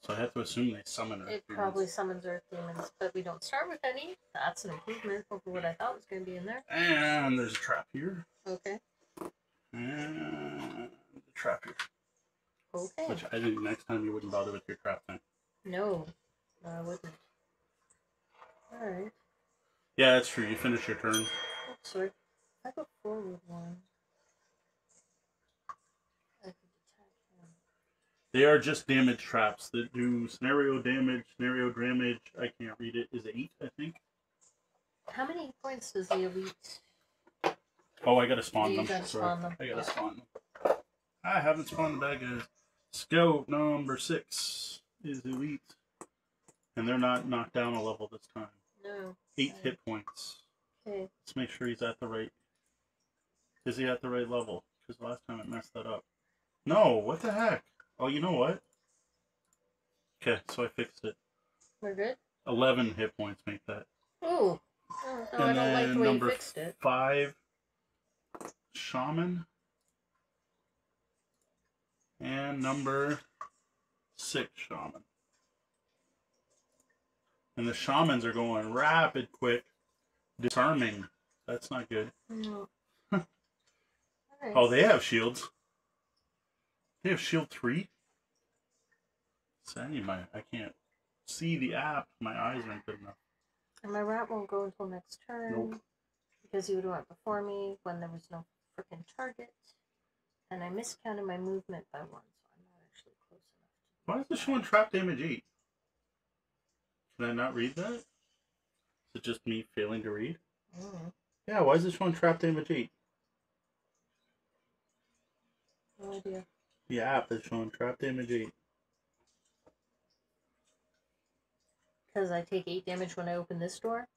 So I have to assume they summon her. It probably summons earth demons, but we don't start with any. That's an improvement over what I thought was going to be in there. And there's a trap here. Okay. And the trap here. Okay. Which I think next time you wouldn't bother with your trap thing. No, no, I wouldn't. Alright. Yeah, that's true. You finish your turn. Oops, sorry. I have go forward one. I could attack him. They are just damage traps that do scenario damage, scenario damage. I can't read it. Is it eight? I think. How many points does the elite? Oh, I gotta spawn them. gotta spawn them, I gotta yeah. spawn them. I haven't spawned the bad guys. Scout number six is elite, and they're not knocked down a level this time. No. Eight hit points. Okay. Let's make sure he's at the right. Is he at the right level? Because last time it messed that up. No, what the heck? Oh, you know what? Okay, so I fixed it. We're good? Eleven hit points make that. Ooh. Oh, no, I and don't like the way you number fixed it. five, shaman, and number six, shaman. And the shamans are going rapid, quick, disarming. That's not good. No. Oh, they have shields. They have shield three. Sandy, my I can't see the app. My eyes aren't good enough. And my rat won't go until next turn. Nope. Because he would went before me when there was no freaking target. And I miscounted my movement by one, so I'm not actually close enough. Why is this showing trap damage eight? Can I not read that? Is it just me failing to read? Mm, Yeah, why is this showing trap damage eight? no idea. The app is showing trap damage eight. Because I take 8 damage when I open this door?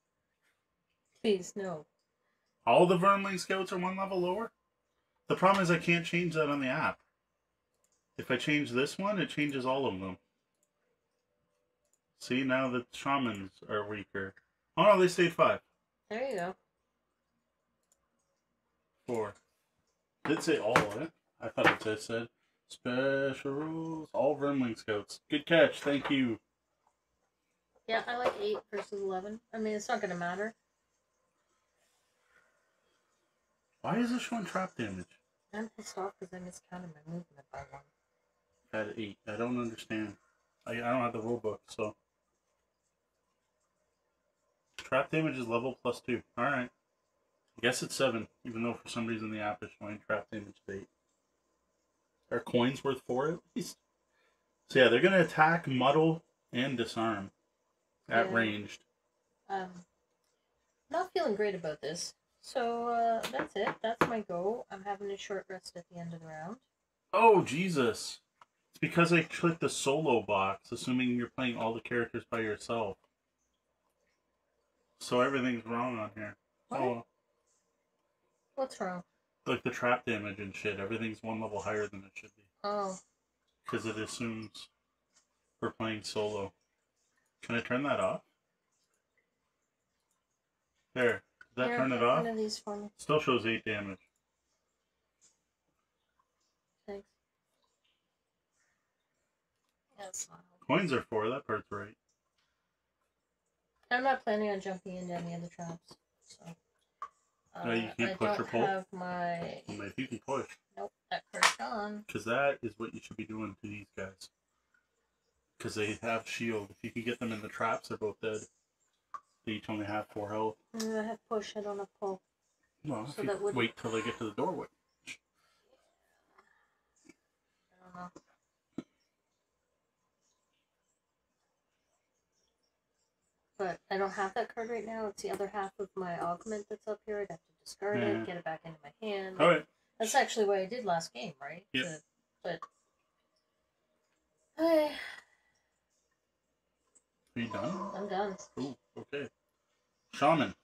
Please, no. All the Vermling scouts are one level lower? The problem is I can't change that on the app. If I change this one, it changes all of them. See, now the shamans are weaker. Oh no, they stayed five. There you go. Four. Did say all of it. I thought it just said Special rules. All Vermlings scouts. Good catch. Thank you. Yeah, I like 8 versus 11. I mean, it's not going to matter. Why is this showing trap damage? I'm pissed off because I miscounted my movement by one. At 8. I don't understand. I, I don't have the rule book, so. Trap damage is level plus 2. Alright. I guess it's 7, even though for some reason the app is showing trap damage to 8 or coins worth four at least. So yeah, they're gonna attack, muddle, and disarm at yeah. ranged. Um, not feeling great about this. So uh, that's it. That's my go. I'm having a short rest at the end of the round. Oh Jesus! It's because I clicked the solo box, assuming you're playing all the characters by yourself. So everything's wrong on here. Oh, what? Oh. What's wrong? Like the trap damage and shit. Everything's one level higher than it should be Oh, because it assumes we're playing solo. Can I turn that off? There. Does that here, turn it off? One of these for me. Still shows eight damage. Thanks. That's not. Coins are four. That part's right. I'm not planning on jumping into any of the traps. So. No, you Uh, can't I push or don't pull? have my. You can push Nope, that card's gone. because that is what you should be doing to these guys. Because they have shield. If you can get them in the traps, they're both dead. They each only have four health. I have push, I don't have pull. Well, if So you that would- wait till they get to the doorway. I don't know. But I don't have that card right now. It's the other half of my augment that's up here. I'd have to discard Yeah. it, get it back into my hand. All right. That's actually what I did last game, right? To- but Hey, Are you done? I'm done. Ooh, okay. Shaman.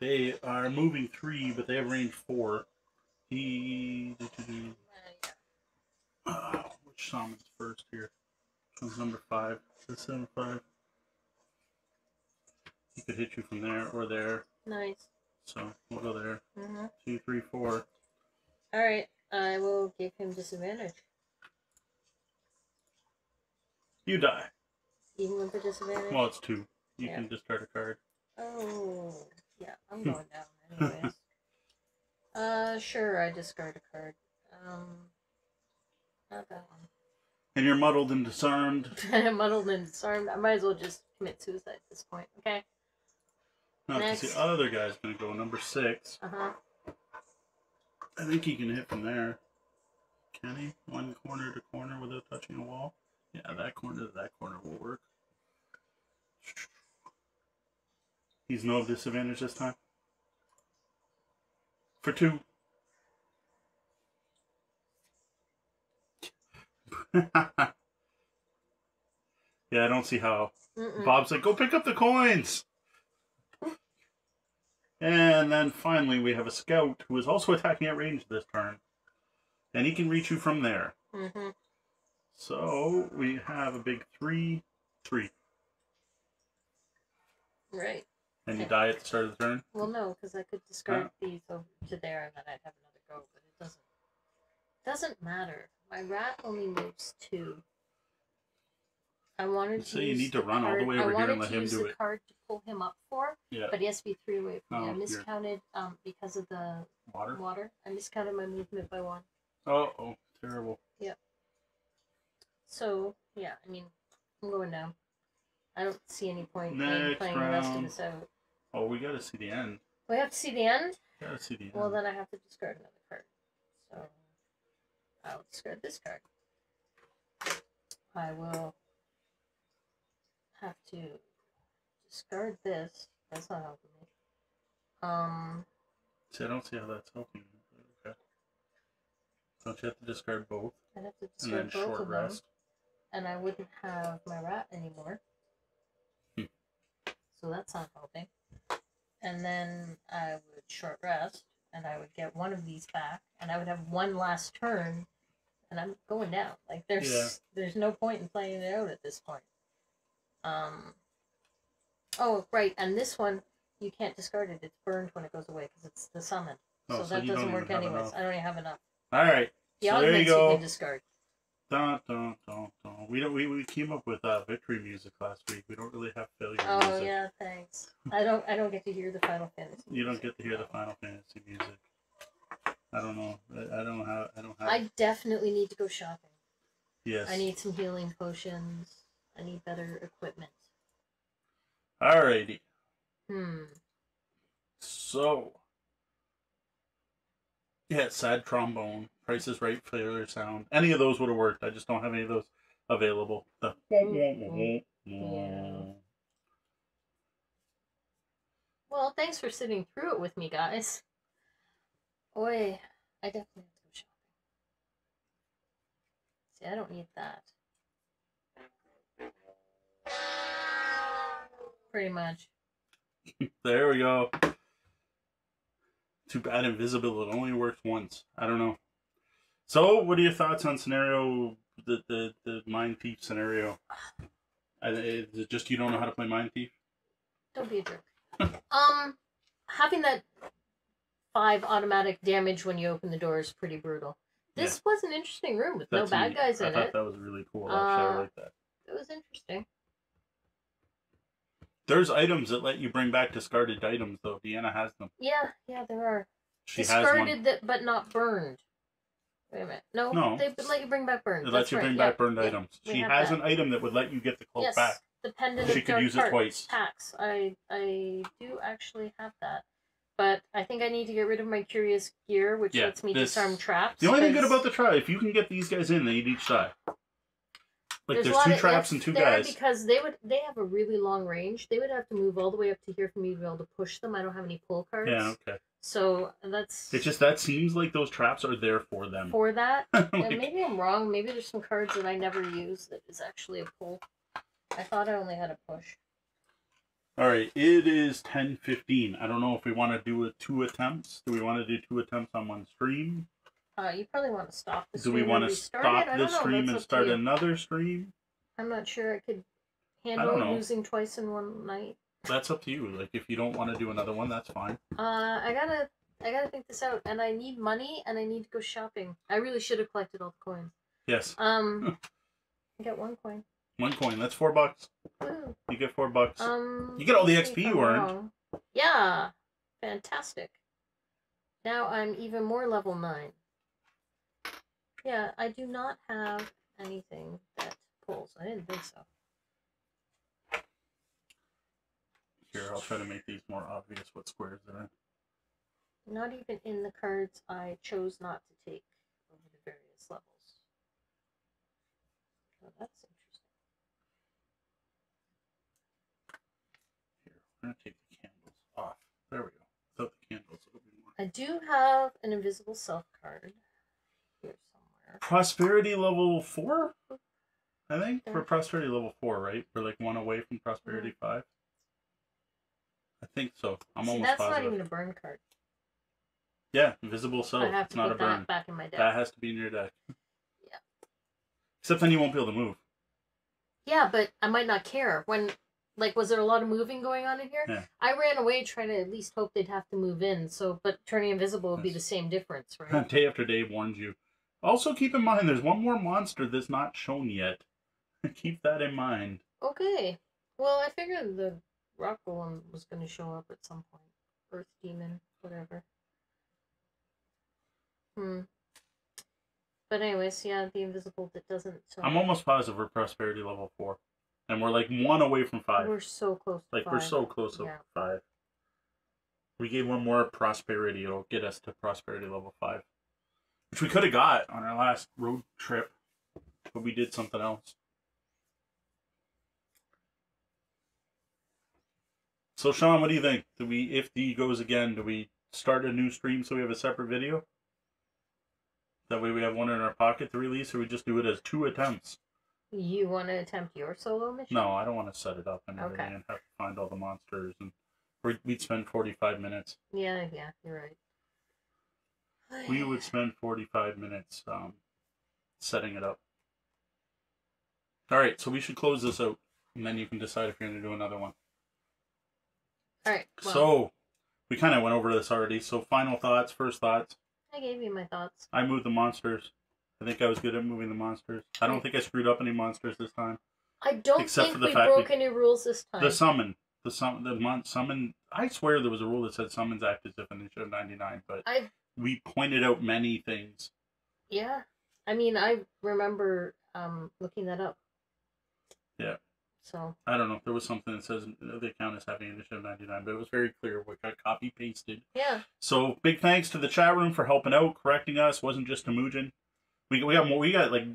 They are moving three, but they have range four. He. Uh, yeah. Uh, which shaman's first here? One's number five? This number five. He could hit you from there or there, Nice. so we'll go there. hmm Two, three, four. All right. I will give him disadvantage, You die. even with the disadvantage. Well, it's two. You Yeah. can discard a card. Oh, yeah, I'm going down anyways. uh, sure, I discard a card. Um, not that one. And you're muddled and disarmed. muddled and disarmed. I might as well just commit suicide at this point. Okay. Because the other guy's gonna go number six. Uh huh. I think he can hit from there. Can he? One corner to corner without touching a wall? Yeah, that corner to that corner will work. He's no disadvantage this time. For two. yeah, I don't see how. Mm-mm. Bob's like, go pick up the coins. And then finally, we have a scout who is also attacking at range this turn. And he can reach you from there. Mm-hmm. So we have a big three, three. Right. And you Okay. die at the start of the turn. Well, no, because I could discard these over to there, and then I'd have another go. But it doesn't. Doesn't matter. My rat only moves two. I wanted So to. you need to run all the card- way I over here and let to him use do the it. card to pull him up for, Yeah. but he has to be three away from me. Oh, I miscounted um because of the Water. water. I miscounted my movement by one. Oh, oh, terrible. Yep. So yeah, I mean, I'm going down. I don't see any point in playing the rest of this out. Oh, we gotta see the end. We have to see the end. Gotta see the end. Well, then I have to discard another card. So I'll discard this card. I will have to discard this. That's not helping me. Um, see, I don't see how that's helping. Okay. Don't you have to discard both I'd have to and then discard both short of them, rest? and I wouldn't have my rat anymore. Hmm. So that's not helping. And then I would short rest, and I would get one of these back, and I would have one last turn, and I'm going down. Like there's Yeah. there's no point in playing it out at this point. Um. Oh right, and this one you can't discard it. It's burned when it goes away because it's the summon. Oh, so so that doesn't work anyways. enough. I don't even have enough. All right. The So there you augments you, go. can discard. Dun, dun, dun, dun. We don't. We, we came up with uh, victory music last week. We don't really have failure Oh music. yeah, thanks. I don't I don't get to hear the Final Fantasy. You don't get to hear the Final Fantasy music. I don't know. I, I don't have. I don't have. I definitely need to go shopping. yes. I need some healing potions. I need better equipment. Alrighty. Hmm. So. Yeah, sad trombone. Price is right. Failure sound. Any of those would have worked. I just don't have any of those available. The. Yeah. Well, thanks for sitting through it with me, guys. Oi, I definitely have to go shopping. See, I don't need that. Pretty much. There we go. Too bad invisible. It only works once. I don't know. So, what are your thoughts on scenario the the, the Mindthief scenario? Is it just you don't know how to play Mindthief? Don't be a jerk. um, having that five automatic damage when you open the door is pretty brutal. This was an interesting room with no bad neat. guys I in thought it. that was really cool. Actually, I Uh, like that. It was interesting. There's items that let you bring back discarded items, though. Deanna has them. Yeah, yeah, there are She discarded that, but not burned. Wait a minute. No, No. they let you bring back burned. It lets you right. bring yeah, back burned yeah. items. we She has that. an item that would let you get the cloak Yes, back. the pendant She could use it twice. Packs. I I do actually have that, but I think I need to get rid of my curious gear, which Yeah, lets me this- disarm traps. The only thing good about the try, if you can get these guys in, they need each die. Like there's, lot two traps and two guys. because they would they have a really long range. They would have to move all the way up to here for me to be able to push them. I don't have any pull cards. Yeah, okay. So that's It's just that seems like those traps are there for them. for that. Like, and maybe I'm wrong. Maybe there's some cards that I never use that is actually a pull. I thought I only had a push. all right, it is ten fifteen. I don't know if we want to do a two attempts. Do we want to do two attempts on one stream? Uh, you probably want to stop the Do we want to stop the stream and start another stream? I'm not sure I could handle using twice in one night. That's up to you. Like if you don't want to do another one, that's fine. Uh, I gotta, I gotta think this out, and I need money, and I need to go shopping. I really should have collected all the coins. Yes, Um, I got one coin. one coin. That's four bucks. Woo. You get four bucks. Um, You get all the XP you earned. wrong. Yeah, fantastic. Now I'm even more level nine. Yeah, I do not have anything that pulls. I didn't think so. Here, I'll try to make these more obvious what squares they're in. Not even in the cards I chose not to take over the various levels. Oh, that's interesting. Here, we're gonna take the candles off. There we go. Without the candles, it'll be more. I do have an invisible self card. Prosperity level four, I think. We're prosperity level four, right? We're like one away from prosperity mm-hmm. five. I think so. I'm See, almost that's positive. not even a burn card. Yeah, invisible have it's not a burn. that back in my deck. That has to be in your deck. Yeah. Except then you won't be able to move. Yeah, but I might not care. When, like, was there a lot of moving going on in here? Yeah. I ran away trying to at least hope they'd have to move in. So, but turning invisible would be the same difference, right? Day after day warns you. Also, keep in mind there's one more monster that's not shown yet. keep that in mind. okay. Well, I figured the rock golem was going to show up at some point. Earth demon, whatever. Hmm. But anyways, yeah, the invisible that doesn't. So I'm almost positive we're prosperity level four, and we're like one away from 5 We're so close. To like we we're so close to Yeah. five. We gave one more prosperity. It'll get us to prosperity level five, which we could have got on our last road trip, but we did something else. So Sean, what do you think? Do we, if D goes again, do we start a new stream so we have a separate video? That way we have one in our pocket to release, or we just do it as two attempts? You want to attempt your solo mission? No, I don't want to set it up and everything Okay. and have to find all the monsters and we'd we'd spend forty five minutes. Yeah, yeah, you're right. We would spend forty five minutes um, setting it up. All right, so we should close this out, and then you can decide if you're going to do another one. All right. Well, so we kind of went over this already. So final thoughts, first thoughts. I gave you my thoughts. I moved the monsters. I think I was good at moving the monsters. I don't think I screwed up any monsters this time. I don't Except think for the we fact broke any rules this time. The summon, the sum, the mon- summon. I swear there was a rule that said summons act as if initiative ninety nine, but I we pointed out many things. yeah. I mean, I remember um looking that up. Yeah. So I don't know if there was something that says the account is having initiative 99, but it was very clear what got copy pasted. yeah, So big thanks to the chat room for helping out, correcting us. wasn't just Temujin. We we got more. We got like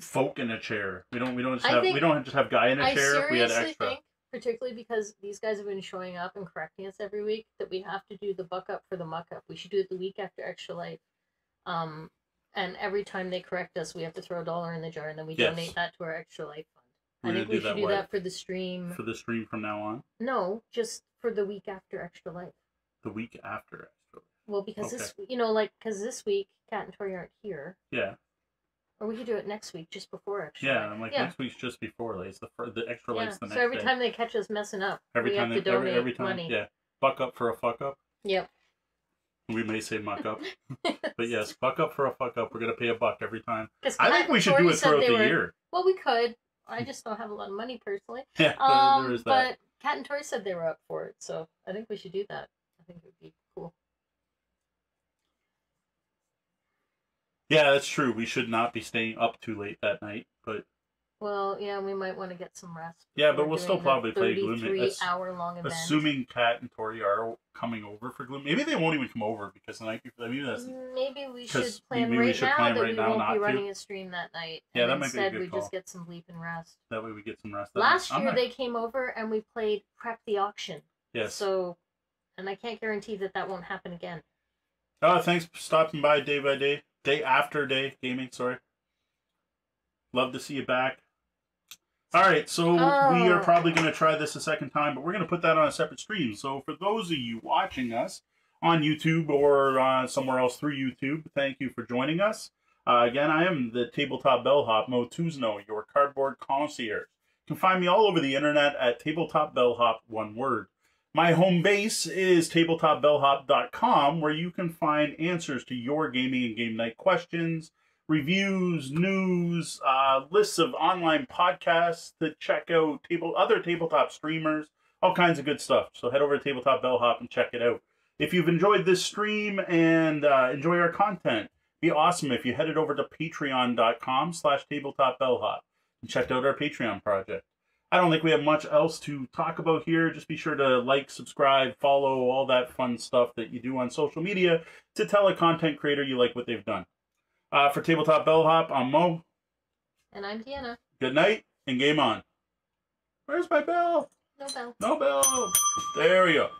folk in a chair. We don't we don't just I have we don't just have guy in a I chair. We had extra. think, particularly because these guys have been showing up and correcting us every week, that we have to do the buck up for the muck up. We should do it the week after Extra Life. Um, and every time they correct us, we have to throw a dollar in the jar, and then we Yes. donate that to our Extra Life fund. We're I think we do should that do way that for the stream. for the stream from now on. No, just for the week after Extra Life. The week after. Actually. Well, because this, you know, like, because this week Kat and Tori aren't here, Yeah. Or we could do it next week, just before Extra Yeah. I'm like yeah. next week's just before like, it's the fir- the extra yeah. lights the So next every day. time they catch us messing up, every we time have they, to every, donate every time money. yeah. Buck up for a fuck up. Yep. We may say muck up, but yes, buck up for a fuck up. We're gonna pay a buck every time. 'Cause I think we should do it said throughout they the were- year. Well, we could. I just don't have a lot of money personally. Yeah, Um, there is that. but Kat and Tori said they were up for it, so I think we should do that. I think it would be cool. Yeah, that's true. We should not be staying up too late that night, but Well, yeah, we might want to get some rest. Yeah, but we'll still probably play Gloom- 33 ass- hour long event. assuming Kat and Tori are coming over for Gloom, maybe they won't even come over because the night before. Maybe that's mm, Maybe we 'cause should plan maybe we right should now plan that right we now won't not be to. running a stream that night. Yeah, and that might be a instead good we call. just get some sleep and rest. that way we get some rest. That Last. I'm year not- they came over and we played prep the auction. yes. So, and I can't guarantee that that won't happen again. Oh, thanks for stopping by day by day, day after day gaming. Sorry. Love to see you back. All right, so we are Oh. probably going to try this a second time, but we're going to put that on a separate stream. So for those of you watching us on YouTube or uh, somewhere else through YouTube, thank you for joining us. Uh, again, I am the tabletop bellhop Moe Tousignant, your cardboard concierge. You can find me all over the internet at tabletop bellhop, one word. My home base is tabletopbellhop.com, where you can find answers to your gaming and game night questions, reviews, news, uh, lists of online podcasts to check out, table other tabletop streamers, all kinds of good stuff. So head over to Tabletop Bellhop and check it out. If you've enjoyed this stream and uh, enjoy our content, Be awesome if you headed over to patreon.com slash tabletop bellhop and checked out our Patreon project. I don't think we have much else to talk about here. Just be sure to like, subscribe, follow, all that fun stuff that you do on social media to tell a content creator you like what they've done. Uh, for Tabletop Bellhop, I'm Mo. And I'm Deanna. Good night and game on. Where's my bell? No bell. No bell. There we go.